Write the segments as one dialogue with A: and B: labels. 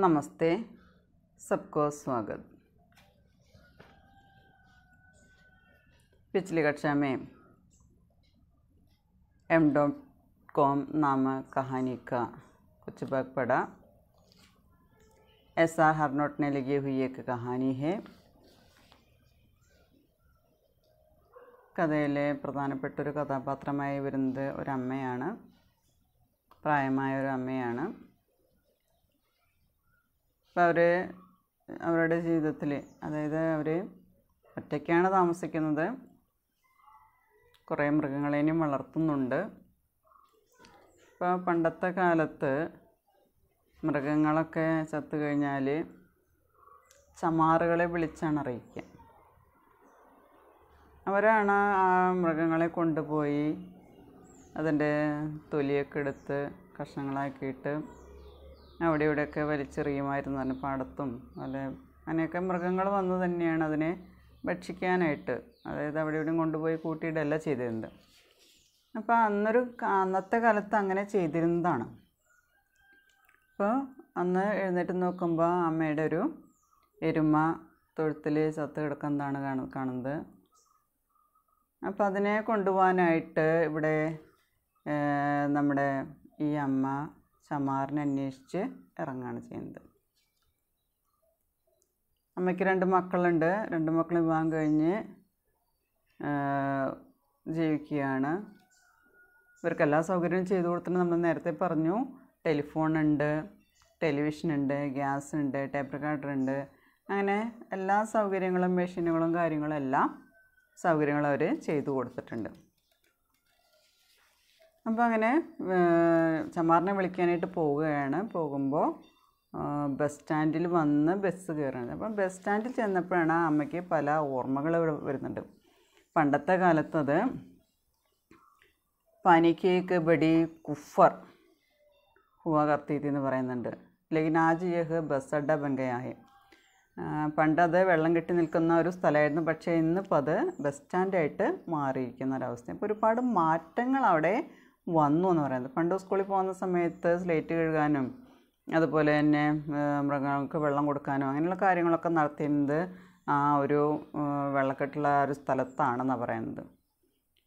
A: नमस्ते सबको स्वागत पिछली कक्षा में एम डॉट कॉम नामक कहानी का कुछ भाग पढ़ा एस आर हरनोट ने लिखी हुई एक कहानी है കഥയിലെ പ്രധാനപ്പെട്ട ഒരു കഥാപാത്രമായി വരുന്നത് ഒരമ്മയാണ് പ്രായമായ ഒരു അമ്മയാണ് അപ്പോൾ അവർ അവരുടെ ജീവിതത്തിൽ അതായത് അവർ ഒറ്റയ്ക്കാണ് താമസിക്കുന്നത്. കുറേ മൃഗങ്ങളെയും വളർത്തുന്നുണ്ട്. ഇപ്പോൾ പണ്ടത്തെ കാലത്ത് മൃഗങ്ങളൊക്കെ ചത്തു കഴിഞ്ഞാൽ ചമാറുകളെ വിളിച്ചാണ് അറിയിക്കുക. അവരാണ് ആ മൃഗങ്ങളെ കൊണ്ടുപോയി അതിന്റെ തൊലിയൊക്കെ എടുത്ത് കഷ്ണങ്ങളാക്കിയിട്ട് അവിടെ ഇവിടെയൊക്കെ വലിച്ചെറിയുമായിരുന്നു. തന്നെ പാടത്തും അല്ല അങ്ങനെയൊക്കെ മൃഗങ്ങൾ വന്നു തന്നെയാണ് അതിനെ ഭക്ഷിക്കാനായിട്ട്. അതായത് അവിടെ ഇവിടെയും കൊണ്ടുപോയി കൂട്ടിയിടല്ല ചെയ്തിരുന്നത്. അപ്പോൾ അന്നൊരു അന്നത്തെ കാലത്ത് അങ്ങനെ ചെയ്തിരുന്നതാണ്. അപ്പോൾ അന്ന് എഴുന്നേറ്റ് നോക്കുമ്പോൾ അമ്മയുടെ ഒരു എരുമ തൊഴുത്തിൽ ചത്ത് കിടക്കുന്നതാണ് കാണു കാണുന്നത്. അപ്പോൾ അതിനെ കൊണ്ടുപോകാനായിട്ട് ഇവിടെ നമ്മുടെ ഈ അമ്മ ചമാറിനെ അന്വേഷിച്ച് ഇറങ്ങുകയാണ് ചെയ്യുന്നത്. അമ്മയ്ക്ക് രണ്ട് മക്കളുണ്ട്. രണ്ട് മക്കൾ വിവാഹം കഴിഞ്ഞ് ജീവിക്കുകയാണ്. ഇവർക്ക് എല്ലാ സൗകര്യവും ചെയ്തു കൊടുത്തിട്ട് നമ്മൾ നേരത്തെ പറഞ്ഞു. ടെലിഫോൺ ഉണ്ട് ടെലിവിഷൻ ഉണ്ട് ഗ്യാസ് ഉണ്ട് ടേപ്പ് റെക്കോർഡർ ഉണ്ട്. അങ്ങനെ എല്ലാ സൗകര്യങ്ങളും മെഷീനുകളും കാര്യങ്ങളും എല്ലാം സൗകര്യങ്ങൾ അവർ ചെയ്തു കൊടുത്തിട്ടുണ്ട്. അപ്പോൾ അങ്ങനെ ചമ്മാറിനെ വിളിക്കാനായിട്ട് പോവുകയാണ്. പോകുമ്പോൾ ബസ് സ്റ്റാൻഡിൽ വന്ന് ബസ് കയറുന്നത് അപ്പം ബസ് സ്റ്റാൻഡിൽ ചെന്നപ്പോഴാണ് ആ അമ്മയ്ക്ക് പല ഓർമ്മകൾ വരുന്നുണ്ട്. പണ്ടത്തെ കാലത്തത് പനിക്ക് ബടി കുഫർ ഹുവ കർത്തീതി എന്ന് പറയുന്നുണ്ട്. അല്ലെങ്കിൽ നാജിയഹ് യഹ് ബസ് അഡ ബൻ ഗയാ ഹെ ആ, പണ്ടത് വെള്ളം കെട്ടി നിൽക്കുന്ന ഒരു സ്ഥലമായിരുന്നു. പക്ഷേ ഇന്നിപ്പോൾ അത് ബസ് സ്റ്റാൻഡായിട്ട് മാറിയിരിക്കുന്ന ഒരവസ്ഥ. ഇപ്പോൾ ഒരുപാട് മാറ്റങ്ങൾ അവിടെ വന്നു എന്ന് പറയുന്നത്. പണ്ട് സ്കൂളിൽ പോകുന്ന സമയത്ത് സ്ലേറ്റ് കഴുകാനും അതുപോലെ തന്നെ മൃഗങ്ങൾക്ക് വെള്ളം കൊടുക്കാനും അങ്ങനെയുള്ള കാര്യങ്ങളൊക്കെ നടത്തിയിരുന്നത് ആ ഒരു വെള്ളക്കെട്ടുള്ള ഒരു സ്ഥലത്താണെന്നാണ് പറയുന്നത്.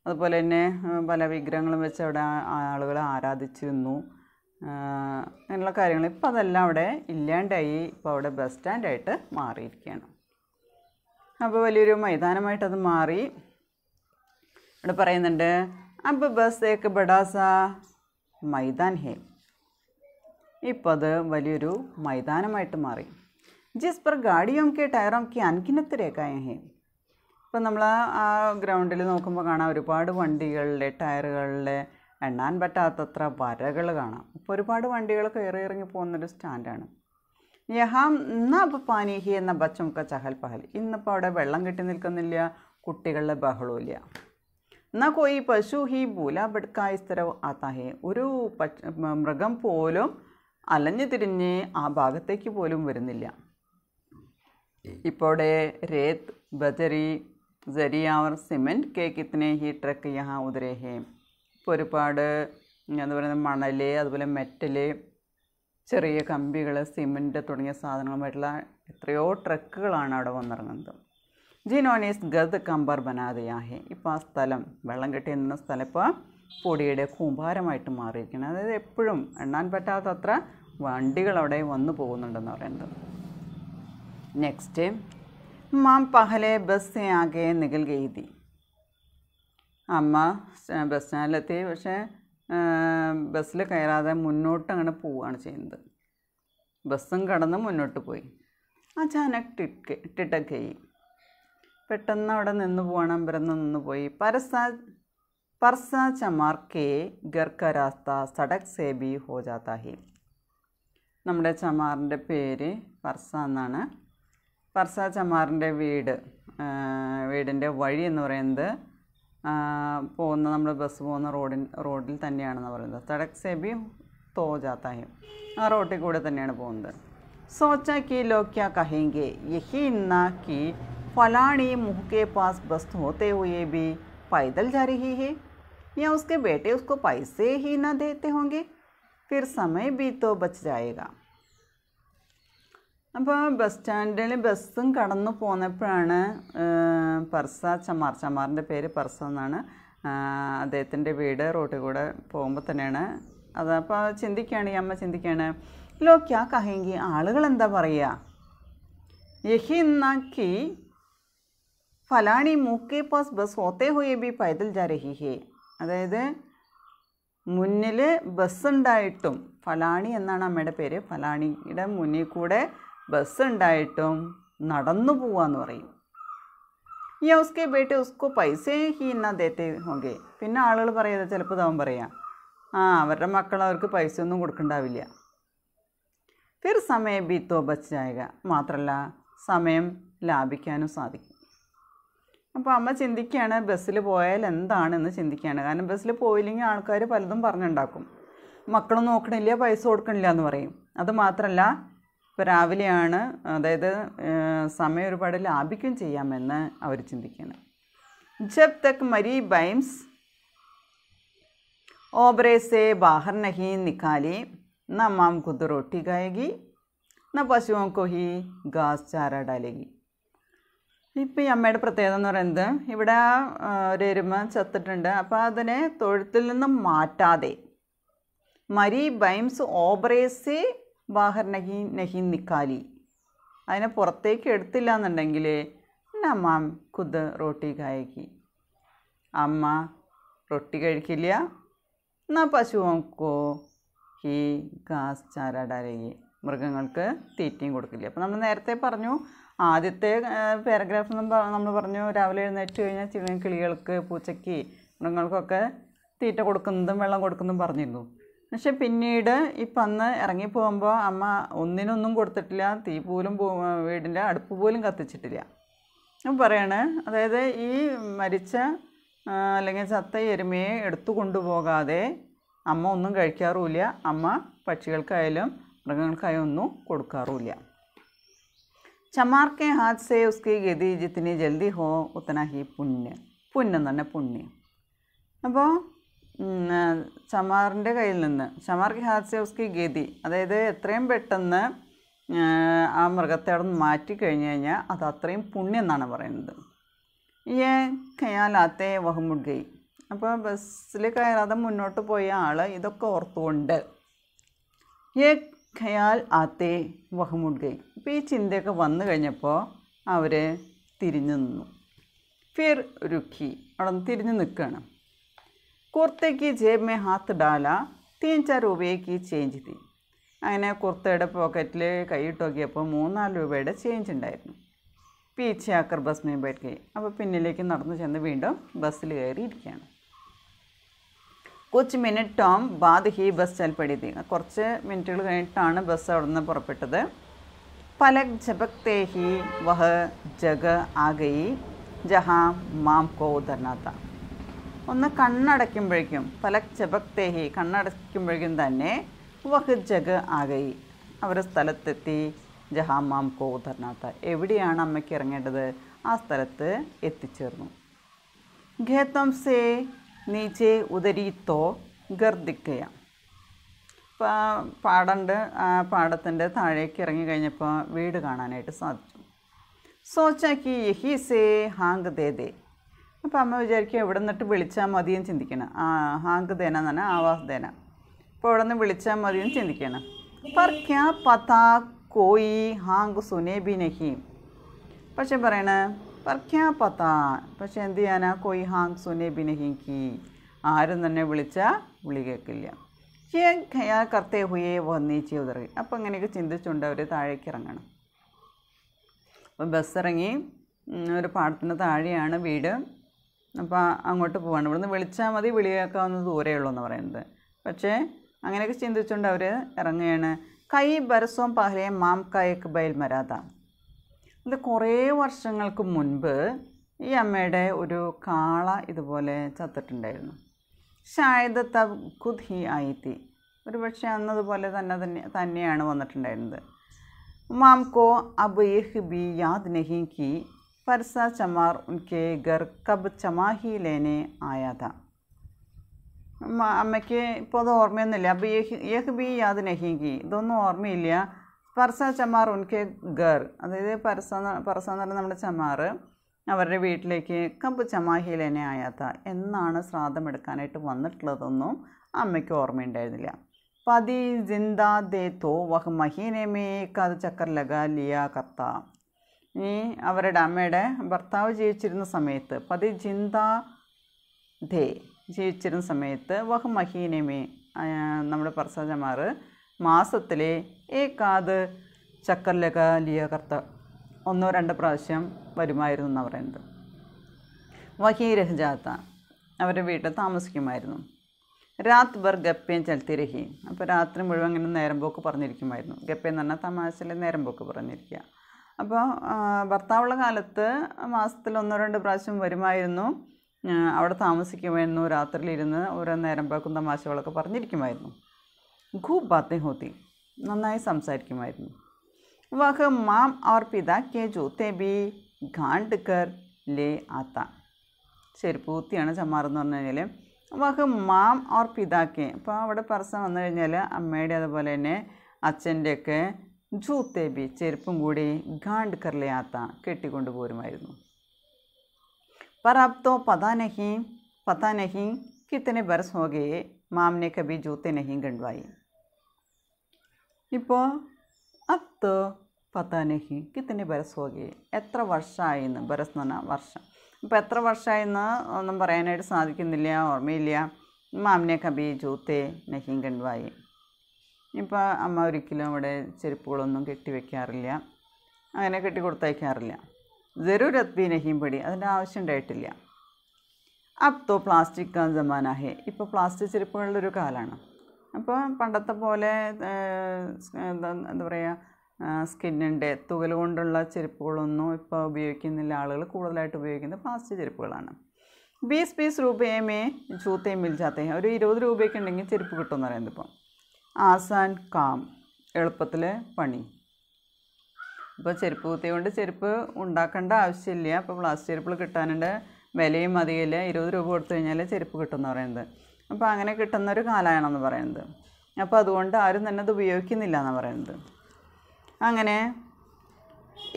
A: അതുപോലെ തന്നെ പല വിഗ്രഹങ്ങളും വെച്ച് അവിടെ ആളുകൾ ആരാധിച്ചിരുന്നു. അങ്ങനെയുള്ള കാര്യങ്ങൾ. ഇപ്പോൾ അതെല്ലാം അവിടെ ഇല്ലാണ്ടായി. ഇപ്പോൾ അവിടെ ബസ് സ്റ്റാൻഡായിട്ട് മാറിയിരിക്കുകയാണ്. അപ്പോൾ വലിയൊരു മൈതാനമായിട്ട് മാറി. ഇവിടെ പറയുന്നുണ്ട് അപ്പോൾ ബസ് ഏക്ക് ബഡാസ മൈതാൻ ഹേ ഇപ്പോൾ അത് വലിയൊരു മൈതാനമായിട്ട് മാറി ജിസ് पर गाड़ियों के टायरों की अनगिनत രേഖായ ഹേ ഇപ്പം നമ്മൾ ആ ഗ്രൗണ്ടിൽ നോക്കുമ്പോൾ കാണാം ഒരുപാട് വണ്ടികളിലെ ടയറുകളിലെ എണ്ണാൻ പറ്റാത്തത്ര വരകൾ കാണാം ഇപ്പോൾ ഒരുപാട് വണ്ടികൾ കയറി ഇറങ്ങി പോകുന്നൊരു സ്റ്റാൻഡാണ് യഹാം എന്നാ അപ്പോൾ പാനീഹി എന്ന ബച്ചമുക്ക ചഹൽ പഹൽ ഇന്നിപ്പോൾ അവിടെ വെള്ളം കെട്ടി നിൽക്കുന്നില്ല കുട്ടികളുടെ ബഹളമില്ല എന്നാ കോയി പശു ഹി ബൂല ബഡ്ക ഇസ്തര ആത്താഹേ ഒരു പച്ച മ- മൃഗം പോലും അലഞ്ഞു തിരിഞ്ഞ് ആ ഭാഗത്തേക്ക് പോലും വരുന്നില്ല ഇപ്പോൾ ഇവിടെ रेत ബജരി ജരിയ और സിമെൻറ്റ് के कितने ही ट्रक यहाँ उतरे हैं ഇപ്പോൾ ഒരുപാട് എന്താ പറയുക മണൽ അതുപോലെ മെറ്റൽ ചെറിയ കമ്പികൾ സിമെൻറ്റ് തുടങ്ങിയ സാധനങ്ങളുമായിട്ടുള്ള എത്രയോ ട്രക്കുകളാണ് അവിടെ വന്നിറങ്ങുന്നത് ജിനോനീസ് ഗദ് കമ്പർ ബനാദയാഹെ. ഇപ്പോൾ ആ സ്ഥലം വെള്ളം കെട്ടി നിന്ന സ്ഥലം ഇപ്പോൾ പൊടിയുടെ കൂമ്പാരമായിട്ട് മാറിയിരിക്കണം അതായത് എപ്പോഴും എണ്ണാൻ പറ്റാത്തത്ര വണ്ടികൾ അവിടെ വന്നു പോകുന്നുണ്ടെന്ന് പറയുന്നത്. നെക്സ്റ്റ് മാം പഹലെ ബസ് ആകെ നികൽ ഗെയ്തി. അമ്മ ബസ് സ്റ്റാൻഡിലെത്തി. പക്ഷേ ബസ്സിൽ കയറാതെ മുന്നോട്ട് അങ്ങനെ പോവുകയാണ് ചെയ്യുന്നത്. ബസ്സും കടന്ന് മുന്നോട്ട് പോയി. അചാനക് ടിറ്റ് ടിട്ടക്കൈ പെട്ടെന്ന് അവിടെ നിന്ന് പോകണം അമ്പരന്ന് നിന്ന് പോയി. പരസ പർസ ചമാർ കെ ഗർക്ക സടക് സേബി ഹോജാതാഹി നമ്മുടെ ചമാറിന്റെ പേര് പർസ എന്നാണ്. പർസ ചമാറിന്റെ വീട് വീടിന്റെ വഴി എന്ന് പറയുന്നത് പോകുന്ന നമ്മൾ ബസ് പോകുന്ന റോഡിൻ റോഡിൽ തന്നെയാണെന്ന് പറയുന്നത്. സടക് സേബി തോജാത്തായും ആ റോട്ടിൽ കൂടെ തന്നെയാണ് പോകുന്നത്. സോച്ച കി ലോക്യ കഹേങ്കെ യഹി ഇന്ന കി कि फलानी मुँह के पास बस होते हुए भी पैदल जा रही है या उसके बेटे उसको पैसे ही ना देते होंगे फिर समय भी तो बच जाएगा അപ്പോൾ ബസ് സ്റ്റാൻഡിൽ ബസ്സും കടന്നു പോന്നപ്പോഴാണ് പർസ ചമാർ ചമാറിൻ്റെ പേര് പർസ എന്നാണ് അദ്ദേഹത്തിൻ്റെ വീട് റോട്ടിൽ കൂടെ പോകുമ്പോൾ തന്നെയാണ് അത് അപ്പോൾ ചിന്തിക്കുകയാണ് ഈ അമ്മ ചിന്തിക്കുകയാണ് ലോ ക്യാ കഹെങ്കി ആളുകൾ എന്താ പറയുക യഹി എന്നാക്കി ഫലാണി മൂക്കേ പാസ് ബസ് ഓത്തേ ഹുയെ ബി പൈതൽ ജാ രഹി അതായത് മുന്നിൽ ബസ് ഉണ്ടായിട്ടും ഫലാണി എന്നാണ് അമ്മയുടെ പേര്. ഫലാണിയുടെ മുന്നിൽ കൂടെ ബസ് ഉണ്ടായിട്ടും നടന്നു പോവാന്ന് പറയും. ഈ ഉസ്കെ ബേട്ടെ ഉസ്കോ പൈസ ഹി എന്നാ ദേത്തെ ഹോങ്കെ. പിന്നെ ആളുകൾ പറയാതെ ചിലപ്പോൾ ഇതാവും പറയാം. ആ അവരുടെ മക്കൾ അവർക്ക് പൈസ ഒന്നും കൊടുക്കണ്ടാവില്ല. ഫിർ സമയം ബീത്തോ ബച്ചായക മാത്രമല്ല സമയം ലാഭിക്കാനും സാധിക്കും. അപ്പോൾ അമ്മ ചിന്തിക്കുകയാണ് ബസ്സിൽ പോയാൽ എന്താണെന്ന് ചിന്തിക്കുകയാണ്. കാരണം ബസ്സിൽ പോയില്ലെങ്കിൽ ആൾക്കാർ പലതും പറഞ്ഞുണ്ടാക്കും. മക്കളും നോക്കണില്ല പൈസ കൊടുക്കണില്ല എന്ന് പറയും. അത് മാത്രമല്ല ഇപ്പോൾ രാവിലെയാണ് അതായത് സമയം ഒരുപാട് ലാഭിക്കും ചെയ്യാമെന്ന് അവർ ചിന്തിക്കുകയാണ്. ജബ് തക് മരി ബൈംസ് ഓബ്രേസെ ബാഹർ നഹി നിക്കാലി നമ്മാം മാം ഖുദ് ഗായകി ന പശുവോം കൊഹി ഗാസ് ചാര ഡാലേഗി. ഇപ്പോൾ ഈ അമ്മയുടെ പ്രത്യേകത എന്ന് പറയുന്നത് ഇവിടെ ഒരു എരുമ ചത്തിട്ടുണ്ട്. അപ്പോൾ അതിനെ തൊഴുത്തിൽ നിന്ന് മാറ്റാതെ മരി ബൈംസ് ഓബറേസി ബാഹർ നഹി നഹി നിക്കാലി. അതിനെ പുറത്തേക്ക് എടുത്തില്ല എന്നുണ്ടെങ്കിൽ നമാം കുത് റൊട്ടി കായക്കി. അമ്മ റൊട്ടി കഴിക്കില്ല. എന്നാ പശുക്കോ ഈ ഗാസ് ചാരാടാരയെ മൃഗങ്ങൾക്ക് തീറ്റയും കൊടുക്കില്ല. അപ്പോൾ നമ്മൾ നേരത്തെ പറഞ്ഞു ആദ്യത്തെ പാരഗ്രാഫ് നമ്മൾ പറഞ്ഞു രാവിലെ എഴുന്നേറ്റ് കഴിഞ്ഞാൽ ചില കിളികൾക്ക് പൂച്ചയ്ക്ക് മൃഗങ്ങൾക്കൊക്കെ തീറ്റ കൊടുക്കുന്നതും വെള്ളം കൊടുക്കുന്നതും പറഞ്ഞിരുന്നു. പക്ഷെ പിന്നീട് ഇപ്പം അന്ന് ഇറങ്ങി പോകുമ്പോൾ അമ്മ ഒന്നിനൊന്നും കൊടുത്തിട്ടില്ല തീ പോലും വീടിന്റെ അടുപ്പ് പോലും കത്തിച്ചിട്ടില്ല. പറയാണ് അതായത് ഈ മരിച്ച അല്ലെങ്കിൽ ചത്ത എരുമയെ എടുത്തു കൊണ്ടുപോകാതെ അമ്മ ഒന്നും കഴിക്കാറുമില്ല. അമ്മ പക്ഷികൾക്കായാലും മൃഗങ്ങൾക്കായാലും ഒന്നും കൊടുക്കാറുമില്ല. ചമാർ കെ ഹാത്ത് സെ ഉസ്കി ഗതി ജിത്തിനി ജൽദി ഹോ ഉത്തന ഹി പുണ്യ. പുണ്യം എന്ന് പറഞ്ഞാൽ പുണ്യം. അപ്പോൾ ചമാറിന്റെ കയ്യിൽ നിന്ന് ചമാർ കെ ഹാത്ത് സെ ഉസ്കി ഗതി അതായത് എത്രയും പെട്ടെന്ന് ആ മൃഗത്തെ അവിടെ നിന്ന് മാറ്റി കഴിഞ്ഞു കഴിഞ്ഞാൽ അത് അത്രയും പുണ്യം എന്നാണ് പറയുന്നത്. ഈ കയാലാത്തെ വഹമുഡ് ഗൈ. അപ്പോൾ ബസ്സിൽ കയറാതെ മുന്നോട്ട് പോയ ആൾ ഇതൊക്കെ ഓർത്തുകൊണ്ട് ഏക് ഖയാൽ ആത്തെ വഹമുഡ് അപ്പോൾ ഈ ചിന്തയൊക്കെ വന്നു കഴിഞ്ഞപ്പോൾ അവർ തിരിഞ്ഞു നിന്നു. ഫിർ രുഖി. അവിടെ നിന്ന് തിരിഞ്ഞു നിൽക്കുകയാണ് കുർത്തയ്ക്ക് ജേബ് മേ ഹാത്ത് ഡാല തീൻ ചാർ രൂപയ്ക്ക് ചേഞ്ച് തീ. അങ്ങനെ കുർത്തയുടെ പോക്കറ്റിൽ കൈയിട്ട് നോക്കിയപ്പോൾ മൂന്നാൽ രൂപയുടെ ചേഞ്ച് ഉണ്ടായിരുന്നു. പീച്ചയാക്കർ ബസ് മേ ബൈറ്റ് ഗൈ അപ്പോൾ പിന്നിലേക്ക് നടന്നു ചെന്ന് വീണ്ടും ബസ്സിൽ കയറി ഇരിക്കുകയാണ് കുച്ച് മിനിറ്റ് ടോം ബാദ് ഹി ബസ് ചൽപ്പടി തീ കുറച്ച് മിനിറ്റുകൾ കഴിഞ്ഞിട്ടാണ് ബസ് അവിടെ നിന്ന് പുറപ്പെട്ടത്. പലക് ജബക്തേ ഹി വഹ ജഗ ആ ഗയി ജഹാ മാം കോ ഉദർനാത്ത ഒന്ന് കണ്ണടയ്ക്കുമ്പോഴേക്കും പലക് ജബക്തേ ഹി കണ്ണടയ്ക്കുമ്പോഴേക്കും തന്നെ വഹ് ജഗ ആ ഗയി അവർ സ്ഥലത്തെത്തി ജഹാ മാം കോ ഉദർനാത്ത എവിടെയാണ് അമ്മയ്ക്ക് ഇറങ്ങേണ്ടത്? ആ സ്ഥലത്ത് എത്തിച്ചേർന്നു. ഖേത്തം സേ നീച്ചെ ഉദരി തോ ഗർദിക്കയ. പാടണ്ട് ആ പാടത്തിന്റെ താഴേക്ക് ഇറങ്ങി കഴിഞ്ഞപ്പോൾ വീട് കാണാനായിട്ട് സാധിച്ചു. സോച്ചാക്കി യഹി സേ ഹാങ്ക് ദേ ദേ. അപ്പോൾ അമ്മ വിചാരിക്കുക എവിടെ നിന്നിട്ട് വിളിച്ചാൽ മതിയും ചിന്തിക്കണം. ആ ഹാങ്ക് ദേന എന്ന് പറഞ്ഞാൽ ആവാസ് ദേന അപ്പോൾ അവിടെ നിന്ന് വിളിച്ചാൽ മതിയും ചിന്തിക്കണം. പർ ക്യാ പതാ കോയി ഹാങ്ക് സുനേ ബി നഹി. പക്ഷെ പറയണ पर ക്യാ പത്താ പക്ഷെ എന്ത് ചെയ്യാനാ കൊയ് ഹാങ് സുനെ ബിനഹിങ്കി ആരും തന്നെ വിളിച്ചാൽ വിളി കേൾക്കില്ല ഞാൻ ഖയാ കർത്തേ ഹുയേ വന്നീ ചെയ്തറി അപ്പം ഇങ്ങനെയൊക്കെ ചിന്തിച്ചുകൊണ്ട് അവർ താഴേക്ക് ഇറങ്ങണം അപ്പം ബസ് ഇറങ്ങി ഒരു പാടത്തിന് താഴെയാണ് വീട് അപ്പോൾ അങ്ങോട്ട് പോവാണ് ഇവിടുന്ന് വിളിച്ചാൽ മതി വിളി കേൾക്കാവുന്ന ദൂരേ ഉള്ളൂ എന്ന് പറയുന്നത് പക്ഷേ അങ്ങനെയൊക്കെ ചിന്തിച്ചുകൊണ്ട് അവർ ഇറങ്ങുകയാണ് കൈ ബരസോം പഹലേ മാം കായക്ക് ബയൽ മരാതാണ് ഇത് കുറേ വർഷങ്ങൾക്ക് മുൻപ് ഈ അമ്മയുടെ ഒരു കാള ഇതുപോലെ ചത്തിട്ടുണ്ടായിരുന്നു. ഷായത് തബ് ഖുദ് ഹി ആയിത്തി. ഒരു പക്ഷേ അന്നതുപോലെ തന്നെ തന്നെ തന്നെയാണ് വന്നിട്ടുണ്ടായിരുന്നത്. മാംകോ അബ് യഹ് ബി യാദ് നഹി കി പർസ ചമാർ ഉൻകെ ഗർ കബ് ചമാഹി ലേനെ ആയാത. അമ്മയ്ക്ക് ഇപ്പോൾ അത് ഓർമ്മയൊന്നുമില്ല. അപ്പോൾ യഹ് യഹ് ബി യാദ് നഹീങ്കി ഇതൊന്നും ഓർമ്മയില്ല. പർസ ചമാർ ഉൻകെ ഗർ അതായത് പർസ പർസ എന്ന് പറഞ്ഞാൽ നമ്മുടെ ചമ്മാർ. അവരുടെ വീട്ടിലേക്ക് കമ്പ് ചമാഹിയിലെന്നെ ആയാത്ത എന്നാണ് ശ്രാദ്ധം എടുക്കാനായിട്ട് വന്നിട്ടുള്ളതൊന്നും അമ്മയ്ക്ക് ഓർമ്മയുണ്ടായിരുന്നില്ല. പതി ജിന്ദാ ദേ തോ വഹ് മഹീനെ മേ കത് ചക്കർ ലഗ ലിയ കത്ത ഈ അവരുടെ അമ്മയുടെ ഭർത്താവ് ജീവിച്ചിരുന്ന സമയത്ത് പതി ജിന്ദാ ദേ ജീവിച്ചിരുന്ന സമയത്ത് വഹ് മഹീനമേ നമ്മുടെ പർസജമാർ മാസത്തിലെ ഏകാത് ചക്കർലക ലിയകർത്ത ഒന്നോ രണ്ടോ പ്രാവശ്യം വരുമായിരുന്നു എന്നാണ് പറയുന്നത്. വഹി രഹജാത്ത അവരുടെ വീട്ടിൽ താമസിക്കുമായിരുന്നു. രാത് ബർ ഗപ്പയും ചലത്തി രഹി അപ്പോൾ രാത്രി മുഴുവൻ ഇങ്ങനെ നേരം പോക്ക് പറഞ്ഞിരിക്കുമായിരുന്നു. ഗപ്പ എന്ന് പറഞ്ഞാൽ തമാശയിൽ നേരം പോക്ക് പറഞ്ഞിരിക്കുക അപ്പോൾ ഭർത്താവുള്ള കാലത്ത് മാസത്തിൽ ഒന്നോ രണ്ട് പ്രാവശ്യം വരുമായിരുന്നു. അവിടെ താമസിക്കുമായിരുന്നു. രാത്രിയിലിരുന്ന് ഓരോ നേരം പോക്കും തമാശകളൊക്കെ പറഞ്ഞിരിക്കുമായിരുന്നു. ഖൂബ് ബാത്തേ ഹോത്തി നന്നായി സംസാരിക്കുമായിരുന്നു വഹ് മാം और पिता के जूते भी घाट कर ले आता ചെരുപ്പ് കുത്തിയാണ് ചമ്മാറെന്ന് പറഞ്ഞു കഴിഞ്ഞാൽ വഹ് മാം ഓർ പിതാക്കെ അപ്പോൾ അവിടെ പർസം വന്നു കഴിഞ്ഞാൽ അമ്മയുടെ അതുപോലെ തന്നെ അച്ഛൻ്റെയൊക്കെ ജൂത്തെ ബി ചെരുപ്പും കൂടി ഗാണ്ട് കർലയാത്ത കെട്ടിക്കൊണ്ട് പോരുമായിരുന്നു पर अब तो पता नहीं पता नहीं कितने बरस हो गए ഇപ്പോൾ അത്ത് പത്താനഹി കിത്തിന്റെ ബരസ് ഹോകെ എത്ര വർഷമായിന്ന് ബരസ് എന്ന് പറഞ്ഞാൽ വർഷം. ഇപ്പോൾ എത്ര വർഷമായിന്ന് ഒന്നും പറയാനായിട്ട് സാധിക്കുന്നില്ല ഓർമ്മയില്ല. മാമിനെ കബി ജൂത്തെ നഹീം കണ്ടുവായി ഇപ്പോൾ അമ്മ ഒരിക്കലും അവിടെ ചെരുപ്പുകളൊന്നും കെട്ടിവെക്കാറില്ല. അങ്ങനെ കെട്ടി കൊടുത്തയക്കാറില്ല ജരൂരത്ത് ബി നഹീം പടി അതിന്റെ ആവശ്യം ഉണ്ടായിട്ടില്ല. അത്തോ പ്ലാസ്റ്റിക് ജമാനാഹെ. ഇപ്പോൾ പ്ലാസ്റ്റിക് ചെരുപ്പുകളുടെ ഒരു കാലമാണ് അപ്പോൾ പണ്ടത്തെ പോലെ എന്താ എന്താ പറയുക സ്കിന്നിന്റെ തുകൽ കൊണ്ടുള്ള ചെരുപ്പുകളൊന്നും ഇപ്പോൾ ഉപയോഗിക്കുന്നില്ല. ആളുകൾ കൂടുതലായിട്ട് ഉപയോഗിക്കുന്നത് പ്ലാസ്റ്റിക് ചെരുപ്പുകളാണ്. ബീസ് പീസ് രൂപയമേ ജൂത്തയും മിൽജാത്തേ ഒരു ഇരുപത് രൂപയൊക്കെ ഉണ്ടെങ്കിൽ ചെരുപ്പ് കിട്ടുമെന്ന് പറയുന്നത് ഇപ്പം. ആസാൻ കാം എളുപ്പത്തിൽ പണി. ഇപ്പോൾ ചെരുപ്പ് കുത്തി കൊണ്ട് ചെരുപ്പ് ഉണ്ടാക്കേണ്ട ആവശ്യമില്ല. അപ്പോൾ പ്ലാസ്റ്റിക് ചെരുപ്പുകൾ കിട്ടാനുണ്ട്. വിലയും അധികമില്ല. ഇരുപത് രൂപ കൊടുത്തു കഴിഞ്ഞാൽ ചെരുപ്പ് കിട്ടുമെന്ന് പറയുന്നത്. അപ്പോൾ അങ്ങനെ കിട്ടുന്നൊരു കാലമാണെന്ന് പറയുന്നത്. അപ്പോൾ അതുകൊണ്ട് ആരും തന്നെ അത് ഉപയോഗിക്കുന്നില്ല എന്നാണ് പറയുന്നത്. അങ്ങനെ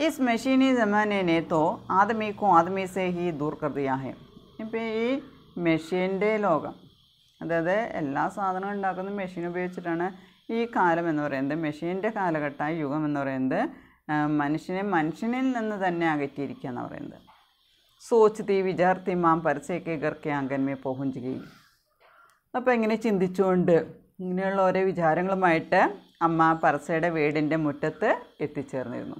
A: ഇസ് മെഷീനി ജമാനെ തോ ആദമീസേ ഹി ദൂർ കർ ദിയാ ഹെ ഇപ്പോൾ ഈ മെഷീന്റെ ലോകം അതായത് എല്ലാ സാധനവും ഉണ്ടാക്കുന്ന മെഷീൻ ഉപയോഗിച്ചിട്ടാണ് ഈ കാലം എന്ന് പറയുന്നത്. മെഷീന്റെ കാലഘട്ടമായ യുഗം എന്ന് പറയുന്നത് മനുഷ്യനെ മനുഷ്യനിൽ നിന്ന് തന്നെ അകറ്റിയിരിക്കുക എന്ന് പറയുന്നത്. സോച്ച് തീ വിചാർത്തി മാം പരസ്യക്കെ ഗർക്കെ അങ്കന്മേ പോഹുഞ്ചുകയും അപ്പോൾ ഇങ്ങനെ ചിന്തിച്ചുകൊണ്ട് ഇങ്ങനെയുള്ള ഓരോ വിചാരങ്ങളുമായിട്ട് അമ്മ പറസയുടെ വീടിന്റെ മുറ്റത്ത് എത്തിച്ചേർന്നിരുന്നു.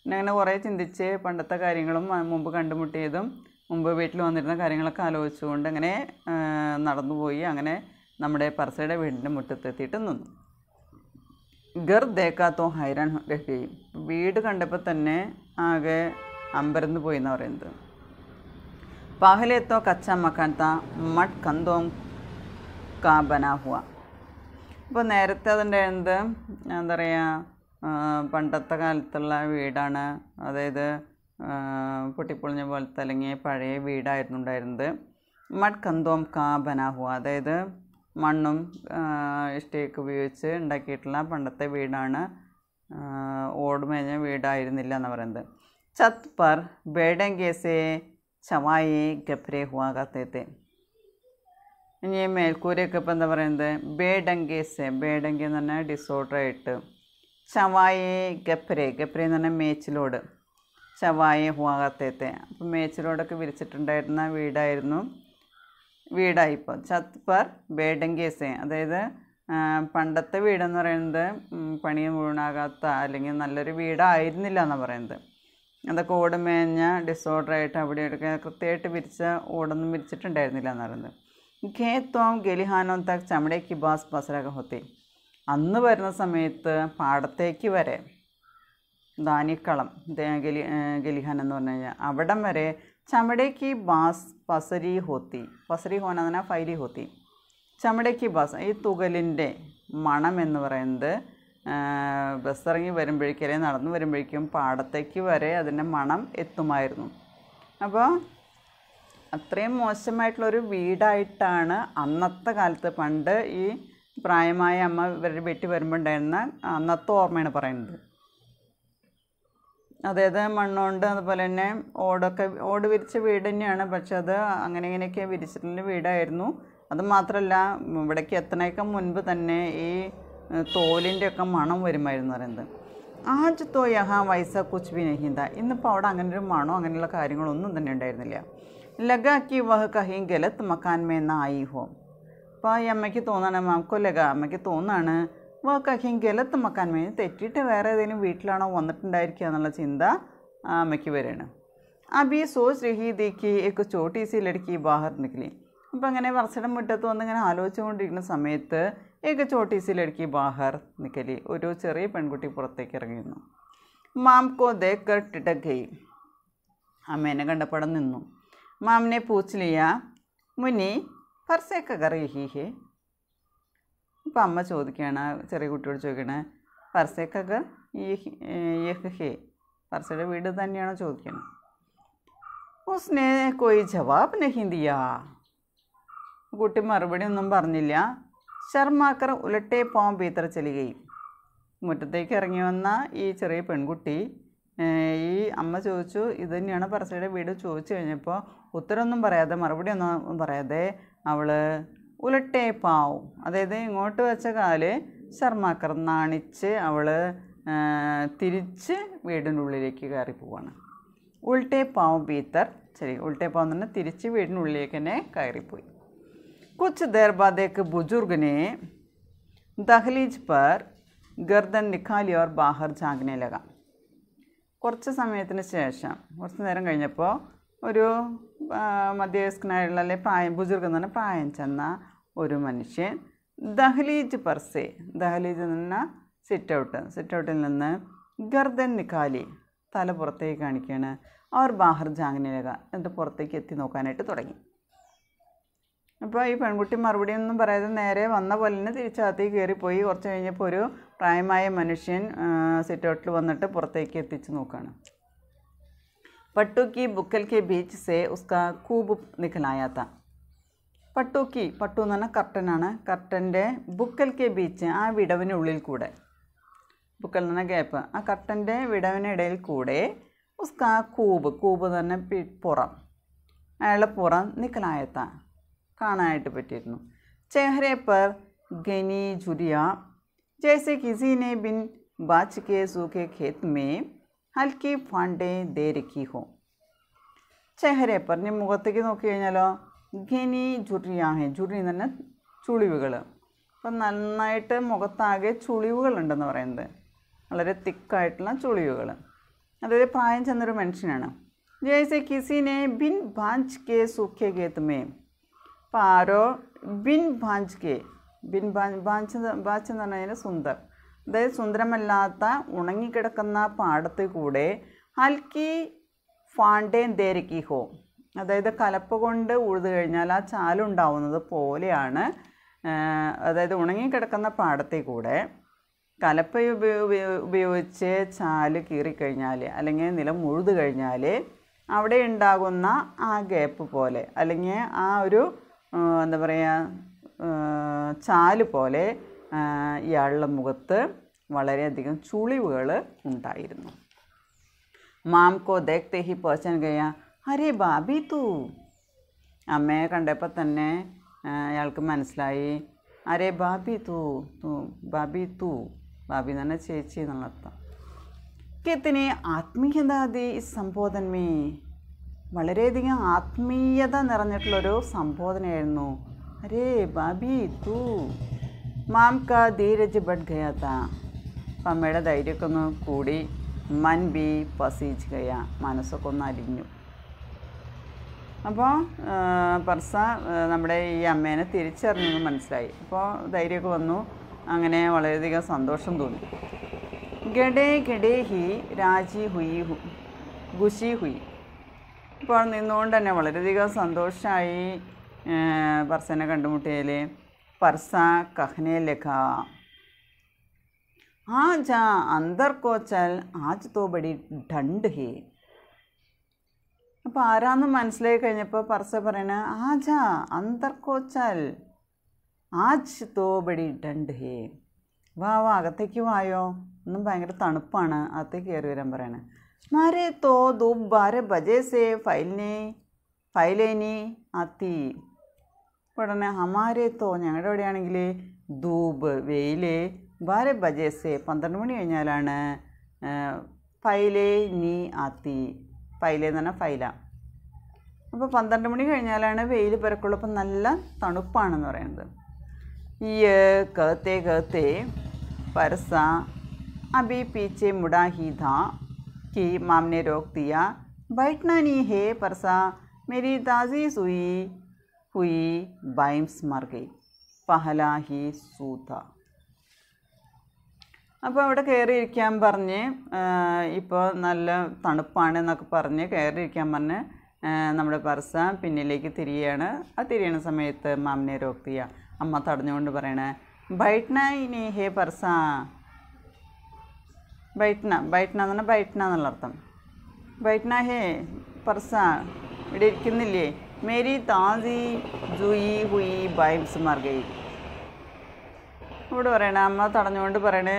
A: പിന്നെ അങ്ങനെ കുറേ ചിന്തിച്ച് പണ്ടത്തെ കാര്യങ്ങളും മുമ്പ് കണ്ടുമുട്ടിയതും മുമ്പ് വീട്ടിൽ വന്നിരുന്ന കാര്യങ്ങളൊക്കെ ആലോചിച്ചുകൊണ്ട് അങ്ങനെ നടന്നുപോയി അങ്ങനെ നമ്മുടെ പറസയുടെ വീടിന്റെ മുറ്റത്തെത്തിയിട്ട് നിന്നു. ഗർ ദേക്കാത്തോ ഹൈരാൻ രഹി. വീട് കണ്ടപ്പോൾ തന്നെ ആകെ അമ്പരന്ന് പോയി എന്ന് പറയുന്നത്. പാഹലെത്തോ കച്ച മക്കാത്ത മട്ട് കന്തോം കാ ബനാഹുവ അപ്പോൾ നേരത്തെ അതിന്റെ എന്ത് എന്താ പറയുക പണ്ടത്തെ കാലത്തുള്ള വീടാണ്. അതായത് പൊട്ടിപ്പൊളിഞ്ഞ പോലത്തെ അല്ലെങ്കിൽ പഴയ വീടായിരുന്നു ഉണ്ടായിരുന്നത് മഡ് കന്തോം കാ ബനാഹുവ അതായത് മണ്ണും ഇഷ്ടയൊക്കെ ഉപയോഗിച്ച് ഉണ്ടാക്കിയിട്ടുള്ള പണ്ടത്തെ വീടാണ്. ഓടുമേഞ്ഞ വീടായിരുന്നില്ല എന്ന് പറയുന്നത്. ചത്ത് പർ ബേഡങ്കേസെ ചവായി ഗപ്രേ ഹുവാകത്തേത്തെ ഇനി മേൽക്കൂരയൊക്കെ ഇപ്പം എന്താ പറയുന്നത്? ബേഡങ്കേസ് ബേഡങ്കി എന്ന് പറഞ്ഞാൽ ഡിസോർഡർ ആയിട്ട്. ചവായി ഗപ്രെ ഗപ്രെ എന്ന് പറഞ്ഞാൽ മേച്ചിലോട്. ചവായി ഹുവാകത്തേത്തെ. അപ്പം മേച്ചിലോടൊക്കെ വിരിച്ചിട്ടുണ്ടായിരുന്ന വീടായിരുന്നു. വീടായിപ്പോൾ പർ ബേഡങ്കേസ് അതായത് പണ്ടത്തെ വീടെന്ന് പറയുന്നത് പണി മുഴുവനാകാത്ത അല്ലെങ്കിൽ നല്ലൊരു വീടായിരുന്നില്ല എന്നാണ് പറയുന്നത്. അതൊക്കെ ഓടുമേഞ്ഞ ഡിസോർഡർ ആയിട്ട് അവിടെ എടുക്കുക കൃത്യമായിട്ട് വിരിച്ച ഓടൊന്നും വിരിച്ചിട്ടുണ്ടായിരുന്നില്ല എന്ന് പറയുന്നത്. ഖേത്തോം ഗലിഹാനോം തക് ചമടേക്ക് ബാസ് പസരക ഹൊത്തി. അന്ന് വരുന്ന സമയത്ത് പാടത്തേക്ക് വരെ ദാനിക്കളം ഗലി ഗലിഹാൻ എന്ന് പറഞ്ഞു കഴിഞ്ഞാൽ അവിടം വരെ ചമടേക്ക് ബാസ് പസരി ഹോത്തി. പസരി ഹോന എന്ന് ഫൈലി ഹോത്തി. ചമടേക്ക് ബാസ് ഈ തുകലിന്റെ മണം എന്ന് പറയുന്നത് ബസ് ഇറങ്ങി വരുമ്പോഴേക്കും അല്ലെങ്കിൽ നടന്നു വരുമ്പോഴേക്കും പാടത്തേക്ക് വരെ അതിന്റെ മണം എത്തുമായിരുന്നു. അപ്പോൾ അത്രയും മോശമായിട്ടുള്ളൊരു വീടായിട്ടാണ് അന്നത്തെ കാലത്ത് പണ്ട് ഈ പ്രായമായ അമ്മ ഇവരുടെ വീട്ടിൽ വരുമ്പോൾ ഉണ്ടായിരുന്ന അന്നത്തെ ഓർമ്മയാണ് പറയുന്നത്. അതായത് മണ്ണുകൊണ്ട് അതുപോലെ തന്നെ ഓടൊക്കെ ഓട് വിരിച്ച വീട് തന്നെയാണ് പക്ഷെ അത് അങ്ങനെ ഇങ്ങനെയൊക്കെ വിരിച്ചിട്ടുള്ള വീടായിരുന്നു. അത് മാത്രമല്ല ഇവിടേക്ക് എത്തണേക്ക മുൻപ് തന്നെ ഈ തോലിന്റെയൊക്കെ മണം വരുമായിരുന്നു പറയുന്നത്. ആജ് തോ വൈസ കുച്ച് ബി ഇന്നിപ്പോൾ അവിടെ അങ്ങനെ ഒരു മണോ അങ്ങനെയുള്ള കാര്യങ്ങളൊന്നും തന്നെ ഉണ്ടായിരുന്നില്ല. ലഗാക്കി വഹ് കഹീം ഗലത്ത് മക്കാൻ മേ നായി ഹോ അപ്പോൾ ഈ അമ്മയ്ക്ക് തോന്നണം മാംക്കോ ലഗ അമ്മയ്ക്ക് തോന്നാണ് വാ കഹീം ഗലത്ത് മക്കാൻ മേ തെറ്റിയിട്ട് വേറെ ഏതെങ്കിലും വീട്ടിലാണോ വന്നിട്ടുണ്ടായിരിക്കുക എന്നുള്ള ചിന്ത ആ അമ്മയ്ക്ക് വരികയാണ് അബി സോച്ച് രഹി ദേക്കി एक छोटी सी लड़की बाहर निकली അപ്പോൾ അങ്ങനെ വർഷയുടെ മുറ്റത്ത് വന്ന് ഇങ്ങനെ ആലോചിച്ചുകൊണ്ടിരിക്കുന്ന സമയത്ത് ഏക ചോട്ടി സി ലടുക്കി ബാഹർ നിക്കലി ഒരു ചെറിയ പെൺകുട്ടി പുറത്തേക്ക് ഇറങ്ങിയിരുന്നു മാം കോ ദേക്കർ ടിടക് ഗയി അമ്മേനെ കണ്ടപ്പടം നിന്നു മാമിനെ लिया മുനി പർസയൊക്കെ കറി. ഹേ അപ്പം അമ്മ ചോദിക്കുകയാണ് ചെറിയ കുട്ടിയോട് ചോദിക്കണേ പർസയൊക്കെ ഹേ പർസയുടെ വീട് തന്നെയാണോ? ചോദിക്കണം ഉസ്നെ കോയി ജവാബ് നഹി കുട്ടി മറുപടി ഒന്നും പറഞ്ഞില്ല. ശർമാക്കർ ഉലട്ടേ പോം ഭീത്തർ ചെല്ലുകയും മുറ്റത്തേക്ക് ഇറങ്ങി വന്ന ഈ ചെറിയ പെൺകുട്ടി ഈ അമ്മ ചോദിച്ചു ഇത് തന്നെയാണ് പറസയുടെ വീട്? ചോദിച്ചു കഴിഞ്ഞപ്പോൾ ഉത്തരമൊന്നും പറയാതെ മറുപടി ഒന്നും പറയാതെ അവൾ ഉലട്ടേ പാവും. അതായത് ഇങ്ങോട്ട് വെച്ച കാൽ ശർമാക്കർ നാണിച്ച് അവൾ തിരിച്ച് വീടിന്റെ ഉള്ളിലേക്ക് കയറി പോവാണ്. ഉൾട്ടേ പാവും ഭീത്തർ ശരി ഉൾട്ടേ പാവം തന്നെ തിരിച്ച് വീടിന്റെ ഉള്ളിലേക്ക് തന്നെ കയറിപ്പോയി കുച്ച് ദേർബാദേക്ക് ബുജുർഗിനെ ദഹ്ലീജ് പർ ഗർദൻ നിഖാലിയോർ ബാഹർ ജാഗ്നേലക കുറച്ച് സമയത്തിന് ശേഷം കുറച്ച് നേരം കഴിഞ്ഞപ്പോൾ ഒരു മധ്യവയസ്കനായുള്ള അല്ലെങ്കിൽ പ്രായം ബുജുർഗ് പറഞ്ഞാൽ പ്രായം ചെന്ന ഒരു മനുഷ്യൻ ദഹ്ലീജ് പർസെ ദഹ്ലീജ് പറഞ്ഞാൽ സിറ്റ് ഔട്ട് സിറ്റ് ഔട്ടിൽ നിന്ന് ഗർദൻ നിക്കാലി തല പുറത്തേക്ക് കാണിക്കുകയാണ് അവർ ബാഹർ ജാങ്ങിനേക എന്നിട്ട് പുറത്തേക്ക് എത്തി നോക്കാനായിട്ട് തുടങ്ങി. അപ്പോൾ ഈ പെൺകുട്ടി മറുപടി ഒന്നും പറയാതെ നേരെ വന്ന പോലെ തന്നെ തിരിച്ചകത്തേക്ക് കയറിപ്പോയി കുറച്ച് കഴിഞ്ഞപ്പോൾ ഒരു പ്രായമായ മനുഷ്യൻ സിറ്റൗട്ടിൽ വന്നിട്ട് പുറത്തേക്ക് എത്തിച്ചു നോക്കുകയാണ് പട്ടുക്കി ബുക്കൽ കെ ബീച്ച് സേ ഉസ്ക കൂബ് നിക്കലായാത്ത പട്ടുക്കി പട്ടു എന്ന് പറഞ്ഞാൽ കർട്ടനാണ്. കർട്ടന്റെ ബുക്കൽ കെ ബീച്ച് ആ വിടവിനുള്ളിൽ കൂടെ. ബുക്കൽ എന്ന് പറഞ്ഞാൽ ഗ്യാപ്പ് ആ കർട്ടന്റെ വിടവിനിടയിൽ കൂടെ ഉസ്ക കൂബ്. കൂബ് തന്നെ പുറം. അയാളുടെ പുറം നിക്കലായത്ത കാണാനായിട്ട് പറ്റിയിരുന്നു. ചെഹ്രേ പർ ഗനി ജുരിയ जैसे किसी ने बिन बाच के सूखे खेत में हल्की फांडे दे रखी हो ചെഹരെ പറഞ്ഞ് മുഖത്തേക്ക് നോക്കി കഴിഞ്ഞാലോ ഖനി ജുറിയാഹെ ജുറി എന്ന് പറഞ്ഞാൽ ചുളിവുകൾ അപ്പം നന്നായിട്ട് മുഖത്താകെ ചുളിവുകളുണ്ടെന്ന് പറയുന്നത് വളരെ തിക്കായിട്ടുള്ള ചുളിവുകൾ അതായത് പ്രായം ചെന്നൊരു മനുഷ്യനാണ് ജയ്സെ കിസിനെ ബിൻ ഭാഞ്ച് കെ സൂഖ്യ കേത്തുമേ അപ്പോൾ ആരോ ബിൻ ഭാഞ്ച് കെ ബിൻ ബാച്ച് ബാച്ച് എന്ന് പറഞ്ഞാൽ സുന്ദർ. അതായത് സുന്ദരമല്ലാത്ത ഉണങ്ങിക്കിടക്കുന്ന പാടത്തിൽ കൂടെ ഹൽക്കി ഫാണ്ടേൻ ദേരക്കി ഹോ. അതായത് കലപ്പ കൊണ്ട് ഉഴുത് കഴിഞ്ഞാൽ ആ ചാലുണ്ടാവുന്നത് പോലെയാണ് അതായത് ഉണങ്ങിക്കിടക്കുന്ന പാടത്തിൽ കൂടെ കലപ്പ ഉപയോ- ഉപയോ- ഉപയോഗിച്ച് ചാൽ കീറിക്കഴിഞ്ഞാൽ അല്ലെങ്കിൽ നിലം ഉഴുത് കഴിഞ്ഞാൽ അവിടെ ഉണ്ടാകുന്ന ആ ഗ്യാപ്പ് പോലെ അല്ലെങ്കിൽ ആ ഒരു എന്താ പറയുക ചാൽ പോലെ ഇയാളുടെ മുഖത്ത് വളരെയധികം ചുളിവുകൾ ഉണ്ടായിരുന്നു. മാംകോ കോ ദേഖ്തെ ഹി പഹചൻ ഗയ. അരേ ബാബി തൂ. അമ്മയെ കണ്ടപ്പോൾ തന്നെ അയാൾക്ക് മനസ്സിലായി. അരേ ബാബി തൂ തൂ ബാബി തൂ. ബാബി പറഞ്ഞാൽ ചേച്ചി എന്നുള്ള അർത്ഥം. കിത്തിനെ ആത്മീയത ദി ഈ സംബോധനമേ. വളരെയധികം ആത്മീയത നിറഞ്ഞിട്ടുള്ളൊരു സംബോധനയായിരുന്നു. അരേ ബാബി तू മാം കാ ധീരജ് ബഡ് ഗയാത്ത അപ്പം അമ്മയുടെ ധൈര്യമൊക്കെ ഒന്ന് കൂടി മൻ ബി പസീജ് ഗയ മനസ്സൊക്കെ ഒന്ന് അലിഞ്ഞു അപ്പോൾ പർസ നമ്മുടെ ഈ അമ്മേനെ തിരിച്ചറിഞ്ഞെന്ന് മനസ്സിലായി അപ്പോൾ ധൈര്യമൊക്കെ വന്നു അങ്ങനെ വളരെയധികം സന്തോഷം തോന്നി। ഗഡേ ഗഡേ ഹി രാജി ഹുയി ഗുഷി ഹുയി। ഇപ്പോൾ നിന്നുകൊണ്ട് തന്നെ വളരെയധികം സന്തോഷമായി പർസനെ കണ്ടുമുട്ടിയാൽ പർസ കഹ്നെ ലഖ ആ ജാ അന്തർ കോച്ചൽ ആജ് തോ ബടി ഡണ്ട് ഹേ. അപ്പോൾ ആരാന്ന് മനസ്സിലായി കഴിഞ്ഞപ്പോൾ പർസ പറയണ ആജ അന്തർ കോച്ചാൽ ആജ് തോ ബടി ഡണ്ട് ഹേ. വാ വാ അകത്തേക്ക് വായോ. ഒന്നും ഭയങ്കര തണുപ്പാണ്. അകത്തേക്ക് കയറി വരാൻ പറയണേ. മാരെ തോ ദൂബ് ബാരെ ബജേ സേ ഫൈലിനെ ഫൈലേനി ആത്തി. ഉടനെ ഹമാരെ തോ ഞങ്ങളുടെ അവിടെയാണെങ്കിൽ ധൂബ് വെയിൽ ബാരെ ബജേസെ പന്ത്രണ്ട് മണി കഴിഞ്ഞാലാണ് ഫൈലേ നീ ആത്തി ഫൈലേ എന്ന് പറഞ്ഞാൽ ഫൈല അപ്പോൾ പന്ത്രണ്ട് മണി കഴിഞ്ഞാലാണ് വെയിൽ പിറക്കുള്ളൂ അപ്പം നല്ല തണുപ്പാണെന്ന് പറയുന്നത് ഈ कहते कहते परसा अभी पीछे मुड़ा ही था कि माम ने रोक दिया बैठना नहीं है परसा मेरी ताज़ी सुई ഹുയി ബൈംസ് മർഗി പഹലാഹി സൂത. അപ്പോൾ അവിടെ കയറിയിരിക്കാൻ പറഞ്ഞ് ഇപ്പോൾ നല്ല തണുപ്പാണ് എന്നൊക്കെ പറഞ്ഞ് കയറിയിരിക്കാൻ പറഞ്ഞ് നമ്മുടെ പർസ പിന്നിലേക്ക് തിരിയാണ്. ആ തിരിയണ സമയത്ത് മാമിനെ രോക്തിയ. അമ്മ തടഞ്ഞുകൊണ്ട് പറയണേ ബൈറ്റ്ന ഇനി ഹേ പർസ? ബൈറ്റ്ന ബൈറ്റ്ന എന്ന് പറഞ്ഞാൽ ബൈറ്റ്ന എന്നുള്ള അർത്ഥം. ബൈറ്റ്ന ഹേ പർസ ഇവിടെ ഇരിക്കുന്നില്ലേ? മേരി താസി ജുയി ഹുയി ബൈംസ് മർഗയി ഇവിടെ പറയണേ അമ്മ തടഞ്ഞുകൊണ്ട് പറയണേ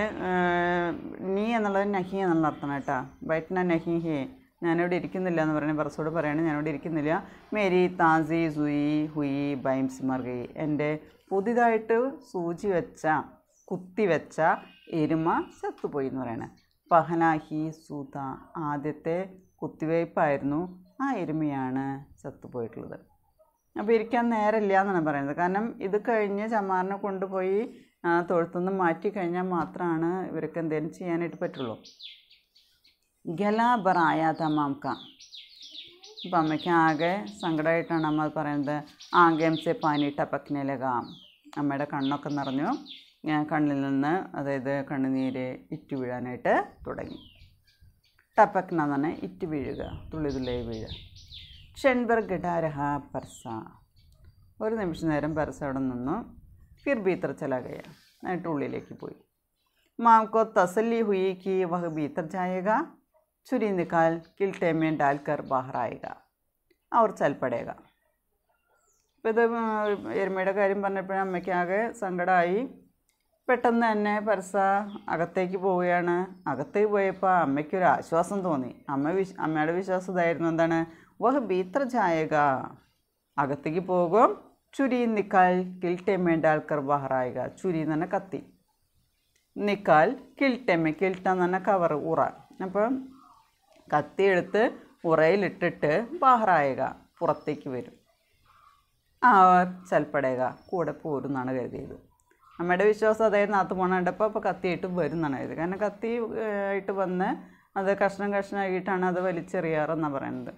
A: നീ എന്നുള്ളത് നഹി എന്നുള്ള അർത്ഥം കേട്ടാ. ബൈറ്റ്ന നഹി ഹേ ഞാനിവിടെ ഇരിക്കുന്നില്ല എന്ന് പറയണേ ബർസോട് പറയണേ ഞാനിവിടെ ഇരിക്കുന്നില്ല. മേരി താസി സുയി ഹുയി ബൈംസ് മർഗയി എന്റെ പുതിയതായിട്ട് സൂചി വെച്ച കുത്തി വെച്ച എരുമ ചത്തുപോയി എന്ന് പറയണേ. പഹനാഹി സൂത. ആദ്യത്തെ കുത്തിവയ്പ്പായിരുന്നു ആ എരുമയാണ് ചത്തുപോയിട്ടുള്ളത് അപ്പോൾ ഇരിക്കാൻ നേരമില്ല എന്നാണ് പറയുന്നത്. കാരണം ഇത് കഴിഞ്ഞ് ചമ്മാറിനെ കൊണ്ടുപോയി തൊഴുത്തുനിന്ന് മാറ്റി കഴിഞ്ഞാൽ മാത്രമാണ് ഇവർക്ക് എന്തെങ്കിലും ചെയ്യാനായിട്ട് പറ്റുള്ളൂ. ഗലാബറായ തമാംക അപ്പം അമ്മയ്ക്ക് ആകെ സങ്കടമായിട്ടാണ് അമ്മ പറയുന്നത്. ആകെം സെ പാനി ടപക്നെ ലഗാം അമ്മയുടെ കണ്ണൊക്കെ നിറഞ്ഞു കണ്ണിൽ നിന്ന് അതായത് കണ്ണുനീര് ഇറ്റു വീഴാനായിട്ട് തുടങ്ങി. ടപക്നതനെ ഇറ്റ് വീഴുക തുള്ളി തുള്ളിയായി വീഴുക. ഷെൻബർ ഗഡാരഹ പർസ. ഒരു നിമിഷ നേരം പരസ അവിടെ നിന്നു. ഫിർ ഭീത്തർ ചലാകയ. എന്നിട്ട് ഉള്ളിലേക്ക് പോയി. മാംകോ തസല്ലി ഹുയിക്ക് കി വഹ് ഭീത്തർ ജായക ചുരി നിക്കാൽ കിൽ ഡാൽക്കർ ബഹറായുക അവർ ചൽപ്പടയുക ഇപ്പോൾ ഇത് എരുമയുടെ കാര്യം പറഞ്ഞപ്പോഴേ അമ്മയ്ക്കാകെ സങ്കടമായി പെട്ടെന്ന് തന്നെ പരസ അകത്തേക്ക് പോവുകയാണ്. അകത്തേക്ക് പോയപ്പോൾ അമ്മയ്ക്കൊരു ആശ്വാസം തോന്നി. അമ്മ വിശ് അമ്മയുടെ വിശ്വാസം ഇതായിരുന്നു. എന്താണ്? വഹ് ഭീത്ര ചായക അകത്തേക്ക് പോകും. ചുരി നിക്കാൽ കിൽട്ടെമ്മേന്റെ ആൾക്കാർ ബഹറായക ചുരി പറഞ്ഞാൽ കത്തി. നിക്കാൽ കിൽട്ടെമ്മ കിൽട്ട തന്നെ കവർ ഉറ. അപ്പം കത്തി എടുത്ത് ഉറയിലിട്ടിട്ട് ബഹറായക പുറത്തേക്ക് വരും. ആ ചൽപ്പടയുക കൂടെ പോരുന്നാണ് കരുതിയത്. അമ്മയുടെ വിശ്വാസം അതായത് നാത്തു പോണ കണ്ടപ്പോൾ അപ്പോൾ കത്തിയിട്ട് വരുന്നാണ് കരുതിയത് കാരണം കത്തി ഏഹ്, ആയിട്ട് വന്ന് അത് കഷ്ണം കഷ്ണമായിട്ടാണ് അത് വലിച്ചെറിയാറെന്നാണ് പറയുന്നത്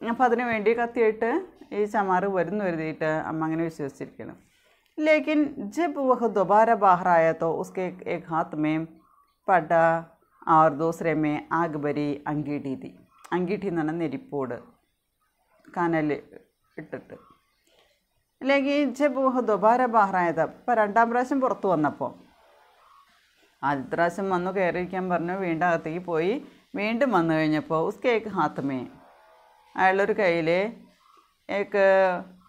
A: അപ്പോൾ അതിന് വേണ്ടി കത്തിയിട്ട് ഈ ചമാറ് വരുന്നു കരുതിയിട്ട് അമ്മ അങ്ങനെ വിശ്വസിച്ചിരിക്കണം लेकिन जब वह दोबारा बाहर आया तो उसके एक, एक हाथ में पटा और दूसरे में आग भरी अंगीठी थी अंगीठी എന്ന് പറഞ്ഞാൽ നെരിപ്പോട് കനൽ ഇട്ടിട്ട് അല്ലെങ്കിൽ ജബ് വഹ ദുബാര ബഹ്റായത്. ഇപ്പം രണ്ടാം പ്രാവശ്യം പുറത്ത് വന്നപ്പോൾ ആദ്യത്തെ പ്രാവശ്യം വന്നു കയറിയിരിക്കാൻ പറഞ്ഞു വീണ്ടും അകത്തേക്ക് പോയി. വീണ്ടും വന്നു കഴിഞ്ഞപ്പോൾ ഉസ് കേക്ക് ഹാത്തമേ. അയാളൊരു കയ്യിൽ ഏക്ക്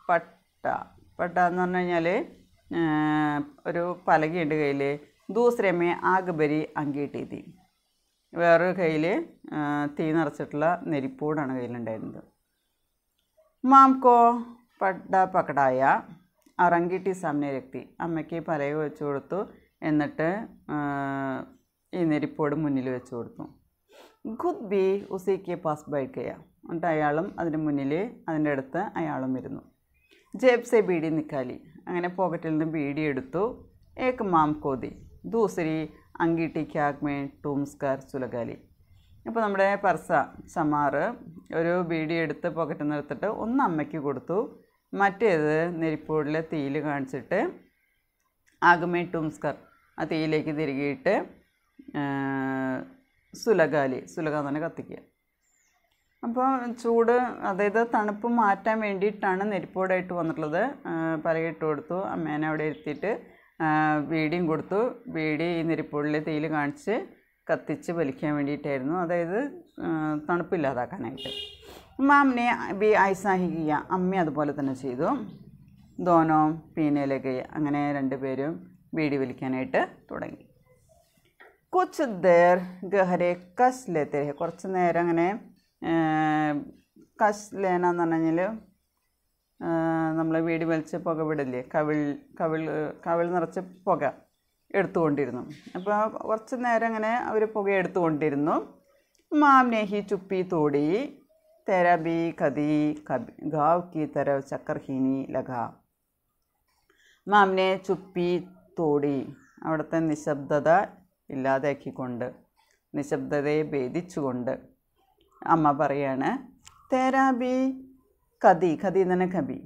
A: പട്ട. പട്ട എന്ന് പറഞ്ഞു കഴിഞ്ഞാൽ ഒരു പലകയുണ്ട് കയ്യിൽ ദൂസരമേ ആഗബരി അങ്കീട്ടി തീ വേറൊരു കയ്യിൽ തീ നിറച്ചിട്ടുള്ള നെരിപ്പൂടാണ് കയ്യിലുണ്ടായിരുന്നത്. മാംകോ പട്ട പക്കടായ അറങ്കിട്ടി സാമനെ രക്തി. അമ്മയ്ക്ക് പലക വെച്ച് കൊടുത്തു. എന്നിട്ട് ഈ നെരിപ്പോട് മുന്നിൽ വെച്ച് കൊടുത്തു. ഖുദ് ബി ഉസിക്ക് പാസ് ബൈക്ക് ഗയ എന്നിട്ട് അയാളും അതിന് മുന്നിൽ അതിന്റെ അടുത്ത് അയാളും ഇരുന്നു. ജേബ് സെ ബീഡി നിക്കാലി. അങ്ങനെ പോക്കറ്റിൽ നിന്ന് ബീഡി എടുത്തു. ഏക്ക് മാം കോതി ദൂസരി അങ്കിട്ടി ക്യാക്മേ ടൂംസ്കാർ സുലകാലി അപ്പോൾ നമ്മുടെ പർസ ചമാറ് ഒരു ബീഡി എടുത്ത് പോക്കറ്റിൽ നിന്ന് എടുത്തിട്ട് ഒന്ന് അമ്മയ്ക്ക് കൊടുത്തു. മറ്റേത് നെരിപ്പോടിലെ തീയിൽ കാണിച്ചിട്ട് ആഗമേ ടുംസ്കർ ആ തീയിലേക്ക് തിരികെയിട്ട് സുലകാലി സുലക തന്നെ കത്തിക്കുക. അപ്പോൾ ചൂട് അതായത് തണുപ്പ് മാറ്റാൻ വേണ്ടിയിട്ടാണ് നെരിപ്പോടായിട്ട് വന്നിട്ടുള്ളത്. പലകിട്ട് കൊടുത്തു അമ്മേനെ അവിടെ ഇരുത്തിയിട്ട് വീടിയും കൊടുത്തു. വീടി ഈ നെരിപ്പോടിലെ തീയിൽ കാണിച്ച് കത്തിച്ച് വലിക്കാൻ വേണ്ടിയിട്ടായിരുന്നു. അതായത് തണുപ്പില്ലാതാക്കാനായിട്ട്. മാമിനെ ബി ഐസാഹിക്കുക അമ്മ അതുപോലെ തന്നെ ചെയ്തു. ദോനോ പീനയിലേക്ക് അങ്ങനെ രണ്ടുപേരും വീടി വിളിക്കാനായിട്ട് തുടങ്ങി. കുച്ച് ദേർ ഗഹരെ കസ് ലേത്തേ. കുറച്ച് നേരം അങ്ങനെ കസ് ലേന എന്ന് പറഞ്ഞു കഴിഞ്ഞാൽ നമ്മൾ വീടി വലിച്ച് പുക വിടില്ലേ കവിൾ കവിൾ കവിൾ നിറച്ച് പുക എടുത്തുകൊണ്ടിരുന്നു. അപ്പോൾ കുറച്ച് നേരം അങ്ങനെ അവർ പുക എടുത്തുകൊണ്ടിരുന്നു. മാം നെഹി ചുപ്പി തോടി തെര ബി कभी കബി की तरफ चक्करहीनी लगा। മാമിനെ ചുപ്പി തോടി അവിടുത്തെ നിശബ്ദത ഇല്ലാതാക്കിക്കൊണ്ട് നിശബ്ദതയെ ഭേദിച്ചുകൊണ്ട് അമ്മ പറയാണ് തേരാബി കതി കതി തന്നെ കബി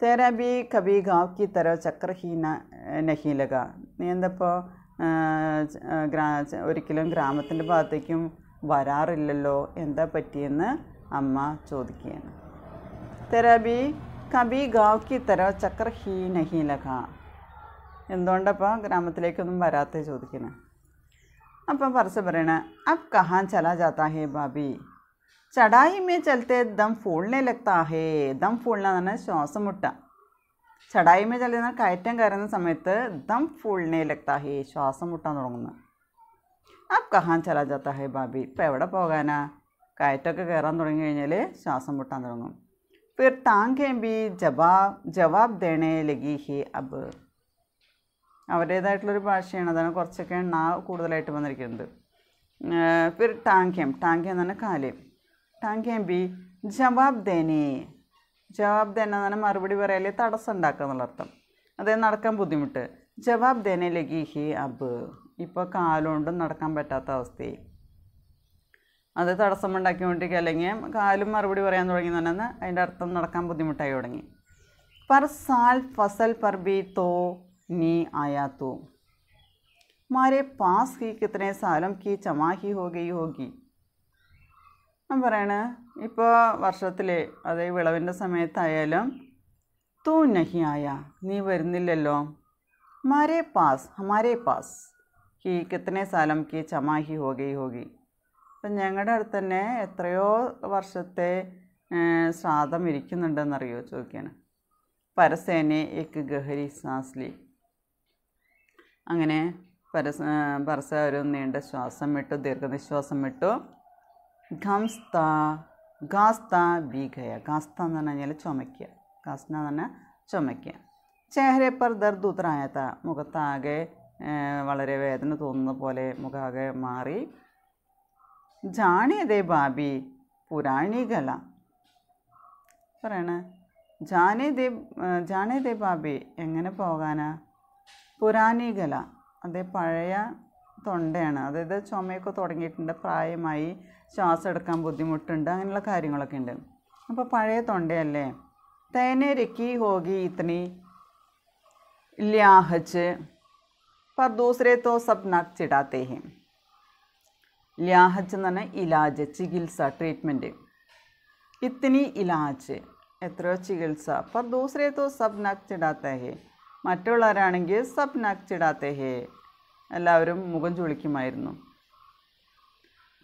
A: തേരാബി കബി ഗാവ്ക്കി തരോ ചക്രഹീന നഹീലക നീ എന്തപ്പോൾ ഗ്രാ ഒരിക്കലും ഗ്രാമത്തിന്റെ ഭാഗത്തേക്കും വരാറില്ലല്ലോ എന്താ പറ്റിയെന്ന് അമ്മ ചോദിക്കുകയാണ്. തെരാബി കബി ഗാവ് കി തര ചക്രഹീ നഹീലക എന്തുകൊണ്ടപ്പോൾ ഗ്രാമത്തിലേക്കൊന്നും വരാത്ത ചോദിക്കുന്നത് അപ്പം പറച്ച പറയണ അബ് കഹാൻ ചലാ ജാത്താ ഹേ ബാബി? ചടായി മേ ചലത്തെ ദം ഫൂളിനെ ലഗ്താ ഹേ ദം ഫൂളിന എന്ന് പറഞ്ഞാൽ ശ്വാസം മുട്ട. ചടായി മേ ചലുന്ന കയറ്റം കയറുന്ന സമയത്ത് ദം ഫൂളിനെ ലഗ്താ ഹേ ശ്വാസം മുട്ടാൻ തുടങ്ങുന്നു. അബ് കഹാൻ ചലാ ജാത്താ ഹേ ബാബി? ഇപ്പം എവിടെ പോകാനാ? കയറ്റമൊക്കെ കയറാൻ തുടങ്ങി കഴിഞ്ഞാൽ ശ്വാസം മുട്ടാൻ തുടങ്ങും. ഫിർ താങ്കേം ബി ജവാബ് ജവാബ് ദേണേ ലഗീഹി അബ്. അവരുടേതായിട്ടുള്ളൊരു ഭാഷയാണ് അതാണ് കുറച്ചൊക്കെ എണ്ണ കൂടുതലായിട്ട് വന്നിരിക്കുന്നത്. ഫിർ ടാങ്കേം ടാങ്കേം എന്ന് പറഞ്ഞാൽ കാലേം. ടാങ്കേം ബി ജവാബ് ദേനേ. ജവാബ് ദേന എന്ന് പറഞ്ഞാൽ മറുപടി പറയാലേ തടസ്സം ഉണ്ടാക്കുക എന്നുള്ള അർത്ഥം. അതായത് നടക്കാൻ ബുദ്ധിമുട്ട്. ജവാബ് ദേനേ ലഗീഹി അബ്. ഇപ്പോൾ കാലുകൊണ്ടും നടക്കാൻ പറ്റാത്ത അവസ്ഥയായി. അത് തടസ്സം ഉണ്ടാക്കി കൊണ്ടിരിക്കുക അല്ലെങ്കിൽ കാലും മറുപടി പറയാൻ തുടങ്ങി തന്നെ അതിന്റെ അർത്ഥം നടക്കാൻ ബുദ്ധിമുട്ടായി തുടങ്ങി. പർ സാൽ ഫസൽ പർ ബി തോ നീ ആയാ തോ. മാരെ പാസ് ഹി കിത്തനെ സാലം കി ചമാഹി ഹോഗി ഹോഗി ഞാൻ പറയണ ഇപ്പോൾ വർഷത്തിലെ അതായത് വിളവിന്റെ സമയത്തായാലും തൂ നഹി ആയ നീ വരുന്നില്ലല്ലോ. മാരെ പാസ് ഹമാരെ പാസ് ഹി കിത്തനെ സാലം കി ചമാഹി ഹോഗി ഹോഗി അപ്പം ഞങ്ങളുടെ അടുത്ത് തന്നെ എത്രയോ വർഷത്തെ ശ്രാദ്ധം ഇരിക്കുന്നുണ്ടെന്നറിയോ ചോദിക്കുകയാണ് പരസേനെ എക്ക് ഗഹരി സാസ്ലി അങ്ങനെ പരസ പരസ ഒരു നീണ്ട ശ്വാസം വിട്ടു ദീർഘനിശ്വാസം വിട്ടു. ഖംസ്ത ഗാസ്ത ബീഗയ ഗാസ്ത എന്ന് പറഞ്ഞു കഴിഞ്ഞാൽ ചുമയ്ക്കുക ഗാസ്ത എന്ന് പറഞ്ഞാൽ ചുമയ്ക്കുക ചേഹരെ പർ ദർദ് ഉത്തരായത്ത മുഖത്താകെ വളരെ വേദന തോന്നുന്ന പോലെ മുഖാകെ മാറി. ജാണിയതേ ബാബി പുരാണികല. പറയണേ ജാനേ ദേ ജാനേ ദേ ബാബി എങ്ങനെ പോകാനാ? പുരാണികല അതേ പഴയ തൊണ്ടയാണ്. അതായത് ചുമയൊക്കെ തുടങ്ങിയിട്ടുണ്ട് പ്രായമായി ശ്വാസം എടുക്കാൻ ബുദ്ധിമുട്ടുണ്ട് അങ്ങനെയുള്ള കാര്യങ്ങളൊക്കെ ഉണ്ട്. അപ്പോൾ പഴയ തൊണ്ടയല്ലേ? തേനേരക്കി ഹോഗി ഇത്തനി ലാഹച്ച് പർ ദൂസരെ തോ സബ് നക് ലിയാഹജ് എന്ന് പറഞ്ഞാൽ ഇലാജ് ചികിത്സ ട്രീറ്റ്മെന്റ് ഇത്തിനി ഇലാജ്. എത്രയോ ചികിത്സ. പർ ദൂസരെ തോ സബ് നഖ് ഹേ മറ്റുള്ളവരാണെങ്കിൽ സബ് നഖ് ഹേ എല്ലാവരും മുഖം ചുളിക്കുമായിരുന്നു.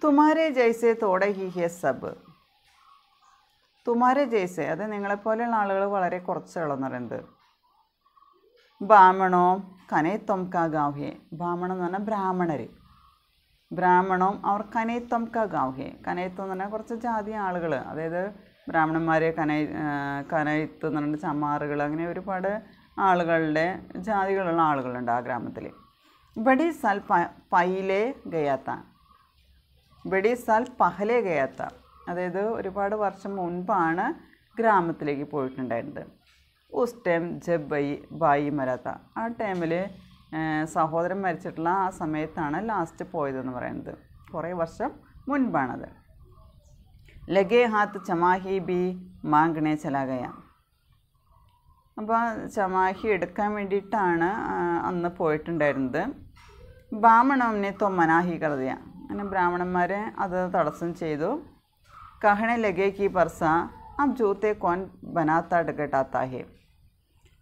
A: തുമാരെ ജയ്സേ തോടെ ഹി ഹെ സബ്. തുമാരെ ജയ്സേ അത് നിങ്ങളെപ്പോലെയുള്ള ആളുകൾ വളരെ കുറച്ചുള്ളതെന്ന് പറയുന്നത്. ബാമണോ കനേ തൊംകാ ഗാവ്ഹെ ബ്രാഹ്മണം എന്ന് പറഞ്ഞാൽ ബ്രാഹ്മണർ ബ്രാഹ്മണം? അവർ കനയത്വം കാവുകയെ കനയത്വം എന്ന് പറഞ്ഞാൽ കുറച്ച് ജാതി ആളുകൾ അതായത് ബ്രാഹ്മണന്മാരെ കനയ കനയത്ത് എന്ന് പറഞ്ഞാൽ ചമ്മാറുകൾ അങ്ങനെ ഒരുപാട് ആളുകളുടെ ജാതികളുള്ള ആളുകളുണ്ട് ആ ഗ്രാമത്തിൽ ബഡി സൽ പ- പൈലെ ഗയാത്ത. ബഡി സൽ പഹലെ ഗയാത്ത. അതായത് ഒരുപാട് വർഷം മുൻപാണ് ഗ്രാമത്തിലേക്ക് പോയിട്ടുണ്ടായിരുന്നത്. ഉസ് ടൈം ജബ് ബൈ ബായി മരാത്ത. ആ ടൈമിൽ സഹോദരൻ മരിച്ചിട്ടുള്ള ആ സമയത്താണ് ലാസ്റ്റ് പോയതെന്ന് പറയുന്നത്. കുറേ വർഷം മുൻപാണത്. ലഗേ ഹാത്ത് ചമാഹി ബി മാങ്കണേ ചലാകയ അപ്പോൾ ചമാഹി എടുക്കാൻ വേണ്ടിയിട്ടാണ് അന്ന് പോയിട്ടുണ്ടായിരുന്നത്. ബ്രാഹ്മണനെ തൊ മനാഹി കറുതിയ. അങ്ങനെ ബ്രാഹ്മണന്മാരെ അത് തടസ്സം ചെയ്തു. കഹണെ ലഗേ കി പർസ ആ ജൂത്തെ കോൻ ബനാത്ത എടുക്കട്ടാത്ത ഹേ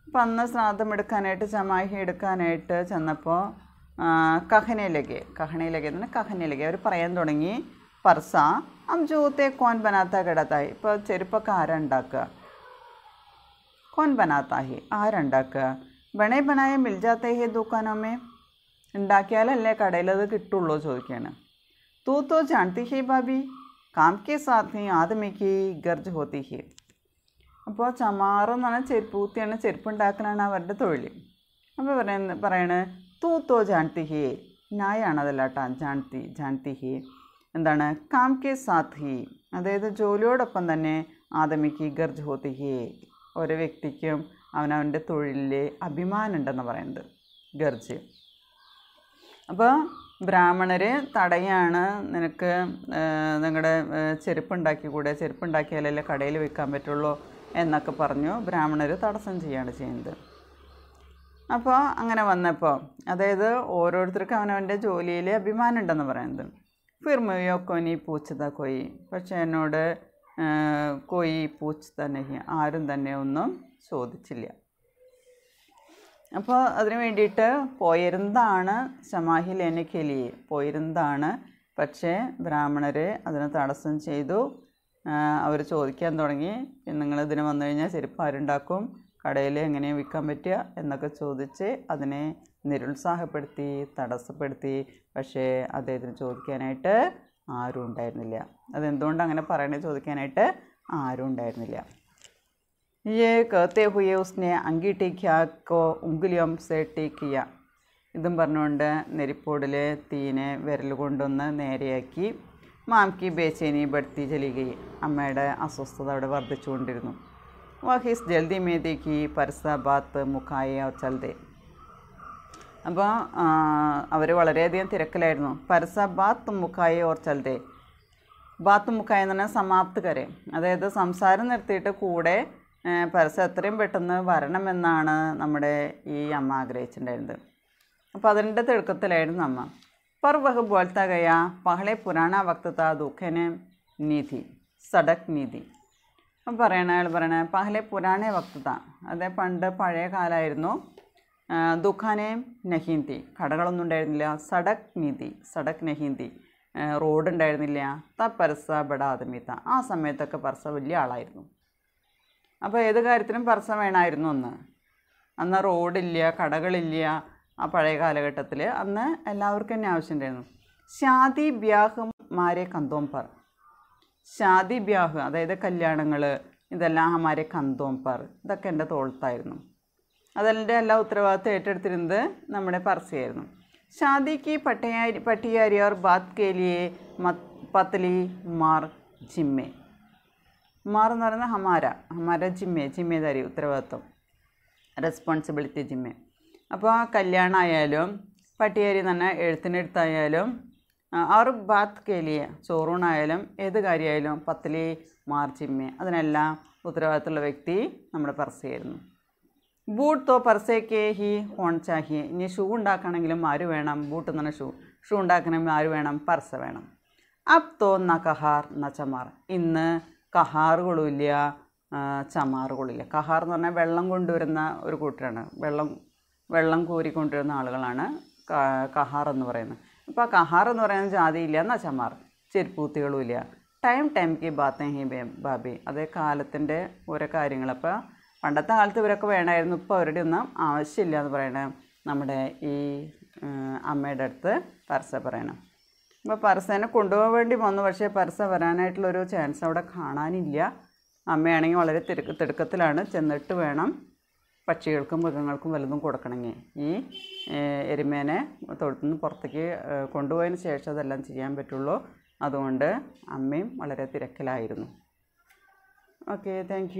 A: അപ്പം അന്ന് ശ്രാദ്ധം എടുക്കാനായിട്ട് ചമാഹി എടുക്കാനായിട്ട് ചെന്നപ്പോൾ കഹനയിലേക്ക് കഹനയിലേക്ക് എന്ന് പറഞ്ഞാൽ കഹനയിലേക്ക്. അവർ പറയാൻ തുടങ്ങി പർസ അം ജൂത്തെ കോൻ ബനാത്ത കിടത്തായി. ഇപ്പോൾ ചെരുപ്പൊക്കെ ആരാ ഉണ്ടാക്കുക? കോൻ ബനാത്താ ഹി ആരുണ്ടാക്കുക ബണേ ബനായ മിൽ ജാത്തേ ഹി ദുക്കാനോമേ ഉണ്ടാക്കിയാലല്ലേ കടയിലത് കിട്ടുള്ളൂ ചോദിക്കുകയാണ് തൂ തോ ജാൻതി ഹി ഭാബി കാം കെ സാത്ത് ഹി ആദമിക്ക് ഗർജ് ഹോത്തി ഹി. അപ്പോൾ ചമാറ് എന്ന് പറഞ്ഞാൽ ചെരുപ്പ് കുത്തിയാണ് ചെരുപ്പ് ഉണ്ടാക്കലാണ് അവരുടെ തൊഴിൽ. അപ്പോൾ പറയുന്ന പറയണ തൂത്തോ ജാൻതി ഹേ നായാണ് അതല്ല കേട്ടോ ജാൻതി ജാൻതി ഹേ എന്താണ്? കാം കെ സാത്ത് ഹി അതായത് ജോലിയോടൊപ്പം തന്നെ ആദമിക്ക് ഗർജ് ഹോത്തി ഹേ ഓരോ വ്യക്തിക്കും അവനവന്റെ തൊഴിലിൽ അഭിമാനമുണ്ടെന്ന് പറയുന്നത് ഗർജ്. അപ്പോൾ ബ്രാഹ്മണർ തടയാണ് നിനക്ക് നിങ്ങളുടെ ചെരുപ്പ് ഉണ്ടാക്കി കൂടെ ചെരുപ്പ് ഉണ്ടാക്കിയാലല്ലേ കടയിൽ വിൽക്കാൻ പറ്റുള്ളൂ? എന്നൊക്കെ പറഞ്ഞു ബ്രാഹ്മണർ തടസ്സം ചെയ്യാണ് ചെയ്യുന്നത്. അപ്പോൾ അങ്ങനെ വന്നപ്പോൾ അതായത് ഓരോരുത്തർക്കും അവനവന്റെ ജോലിയിൽ അഭിമാനം ഉണ്ടെന്ന് പറയുന്നത്. ഫിർമയോ കൊനി പൂച്ചത കൊയി. പക്ഷേ എന്നോട് കൊയി പൂച്ച തന്നെ ആരും തന്നെ ഒന്നും ചോദിച്ചില്ല. അപ്പോൾ അതിന് വേണ്ടിയിട്ട് പോയിരുന്നതാണ് സമാഹിൽ എന്നെ കെലി പോയിരുന്നതാണ് പക്ഷേ ബ്രാഹ്മണർ അതിന് തടസ്സം ചെയ്തു. അവർ ചോദിക്കാൻ തുടങ്ങി നിങ്ങൾ ഇതിന് വന്നു കഴിഞ്ഞാൽ ചെരുപ്പ് ആരുണ്ടാക്കും കടയിൽ എങ്ങനെ വിൽക്കാൻ പറ്റുക എന്നൊക്കെ ചോദിച്ച് അതിനെ നിരുത്സാഹപ്പെടുത്തി തടസ്സപ്പെടുത്തി പക്ഷേ അദ്ദേഹത്തിന് ചോദിക്കാനായിട്ട് ആരും ഉണ്ടായിരുന്നില്ല അതെന്തുകൊണ്ട് അങ്ങനെ പറയണേ ചോദിക്കാനായിട്ട് ആരും ഉണ്ടായിരുന്നില്ല ये कहते हुए उसने अंगीठी क्या को उंगलियों से टेक किया ഇതും പറഞ്ഞുകൊണ്ട് നെരിപ്പോടിൽ തീനെ വിരൽ കൊണ്ടൊന്ന് നേരെയാക്കി മാംക്ക് ബേച്ചേനി ബഡ്തി ചലികൈ അമ്മയുടെ അസ്വസ്ഥത അവിടെ വർദ്ധിച്ചുകൊണ്ടിരുന്നു. വഹീസ് ജൽദി മേതേക്ക് പരസ ബാത്ത് മുഖായ ചൽദേ. അപ്പോൾ അവർ വളരെയധികം തിരക്കിലായിരുന്നു. പരസ ബാത്ത് മുഖായ ഓർ ചൽദേ? ബാത്ത് മുഖായ എന്ന് പറഞ്ഞാൽ സമാപ്ത് കരെ. അതായത് സംസാരം നിർത്തിയിട്ട് കൂടെ പരസ്യം എത്രയും പെട്ടെന്ന് വരണമെന്നാണ് നമ്മുടെ ഈ അമ്മ ആഗ്രഹിച്ചിട്ടുണ്ടായിരുന്നത്. അപ്പോൾ അതിന്റെ തിടുക്കത്തിലായിരുന്നു അമ്മ. पर वह बोलता गया पहले पुराना वक्त था दुखने निधि സഡക് നീതി അപ്പം പറയണ അയാൾ പറയണ പഹലെ പുരാണേ വക്തത അതെ പണ്ട് പഴയ കാലമായിരുന്നു ദുഃഖാനെ നഹീന്തി കടകളൊന്നും ഉണ്ടായിരുന്നില്ല സഡക് നീതി സഡക് നഹീന്തി റോഡ് ഉണ്ടായിരുന്നില്ല ത പരസ ബഡ ആദമിത്ത ആ സമയത്തൊക്കെ പരസ വലിയ ആളായിരുന്നു അപ്പോൾ ഏത് കാര്യത്തിനും പരസ വേണമായിരുന്നു അന്ന് അന്ന് റോഡില്ല കടകളില്ല ആ പഴയ കാലഘട്ടത്തിൽ അന്ന് എല്ലാവർക്കും തന്നെ ആവശ്യമുണ്ടായിരുന്നു. ഷാദി ബ്യാഹ് മാരെ കന്തോംപർ. ഷാദി ബ്യാഹ് അതായത് കല്യാണങ്ങൾ ഇതെല്ലാം ഹമാരെ കന്തോംപർ ഇതൊക്കെ എന്റെ തോളത്തായിരുന്നു അതെന്റെ എല്ലാ ഉത്തരവാദിത്വം ഏറ്റെടുത്തിരുന്നത് നമ്മുടെ പർസയായിരുന്നു. ഷാദിക്ക് പട്ടയാരി പട്ടിയാരിയർ ബാത് കേലിയെ മത് പത്ലി മാർ ജിമ്മെ. മാർ എന്ന് പറയുന്നത് ഹമാര ഹമാര ജിമ്മെ ജിമ്മേദാരി ഉത്തരവാദിത്വം. റെസ്പോൺസിബിലിറ്റി ജിമ്മേ. അപ്പോൾ ആ കല്യാണമായാലും പട്ടിയേരി തന്നെ എഴുത്തിനെടുത്തായാലും അവർ ബാത്ത് കേലിയ ചോറൂണായാലും ഏത് കാര്യമായാലും പത്തിലി മാർച്ചിമ്മ അതിനെല്ലാം ഉത്തരവാദിത്തമുള്ള വ്യക്തി നമ്മുടെ പർസയായിരുന്നു ബൂട്ട് തോ പർസേക്കേ ഹി ഹോൺ ചാഹി. ഇനി ഷൂ ഉണ്ടാക്കണമെങ്കിലും ആര് വേണം? ബൂട്ട് തന്നെ ഷൂ. ഷൂ ഉണ്ടാക്കണമെങ്കിൽ ആര് വേണം? പർസ വേണം. അപ് തോ ന കഹാർ ന ചമാർ. ഇന്ന് കഹാറുകളുമില്ല ആ, ചമാറുകളില്ല കഹാർ എന്ന് പറഞ്ഞാൽ വെള്ളം കൊണ്ടുവരുന്ന ഒരു കൂട്ടരാണ്. വെള്ളം വെള്ളം കോരിക്കൊണ്ടിരുന്ന ആളുകളാണ് കഹാർ എന്ന് പറയുന്നത്. അപ്പോൾ കഹാർ എന്ന് പറയുന്ന ജാതിയില്ല എന്നാ ചമാർ ചെരുപ്പൂത്തികളും ഇല്ല. ടൈം ടൈം കി ബാത്തേ ഹി ബാബി. അതേ കാലത്തിന്റെ ഓരോ കാര്യങ്ങൾ. അപ്പോൾ പണ്ടത്തെ കാലത്ത് ഇവരൊക്കെ വേണമായിരുന്നു. ഇപ്പോൾ അവരുടെ ഒന്നും ആവശ്യമില്ല എന്ന് പറയണ. നമ്മുടെ ഈ അമ്മയുടെ അടുത്ത് പരസ പറയണം. അപ്പോൾ പരസേനെ കൊണ്ടുപോകാൻ വേണ്ടി വന്നു. പക്ഷേ പരസ വരാനായിട്ടുള്ളൊരു ചാൻസ് അവിടെ കാണാനില്ല. അമ്മയാണെങ്കിൽ വളരെ തിടുക്ക തിടുക്കത്തിലാണ്. ചെന്നിട്ട് വേണം പക്ഷികൾക്കും മൃഗങ്ങൾക്കും വല്ലതും കൊടുക്കണമെങ്കിൽ ഈ എരുമേനെ തൊഴുത്തു നിന്ന് പുറത്തേക്ക് കൊണ്ടുപോയതിന് ശേഷം അതെല്ലാം ചെയ്യാൻ പറ്റുള്ളൂ. അതുകൊണ്ട് അമ്മയും വളരെ തിരക്കിലായിരുന്നു. Okay thank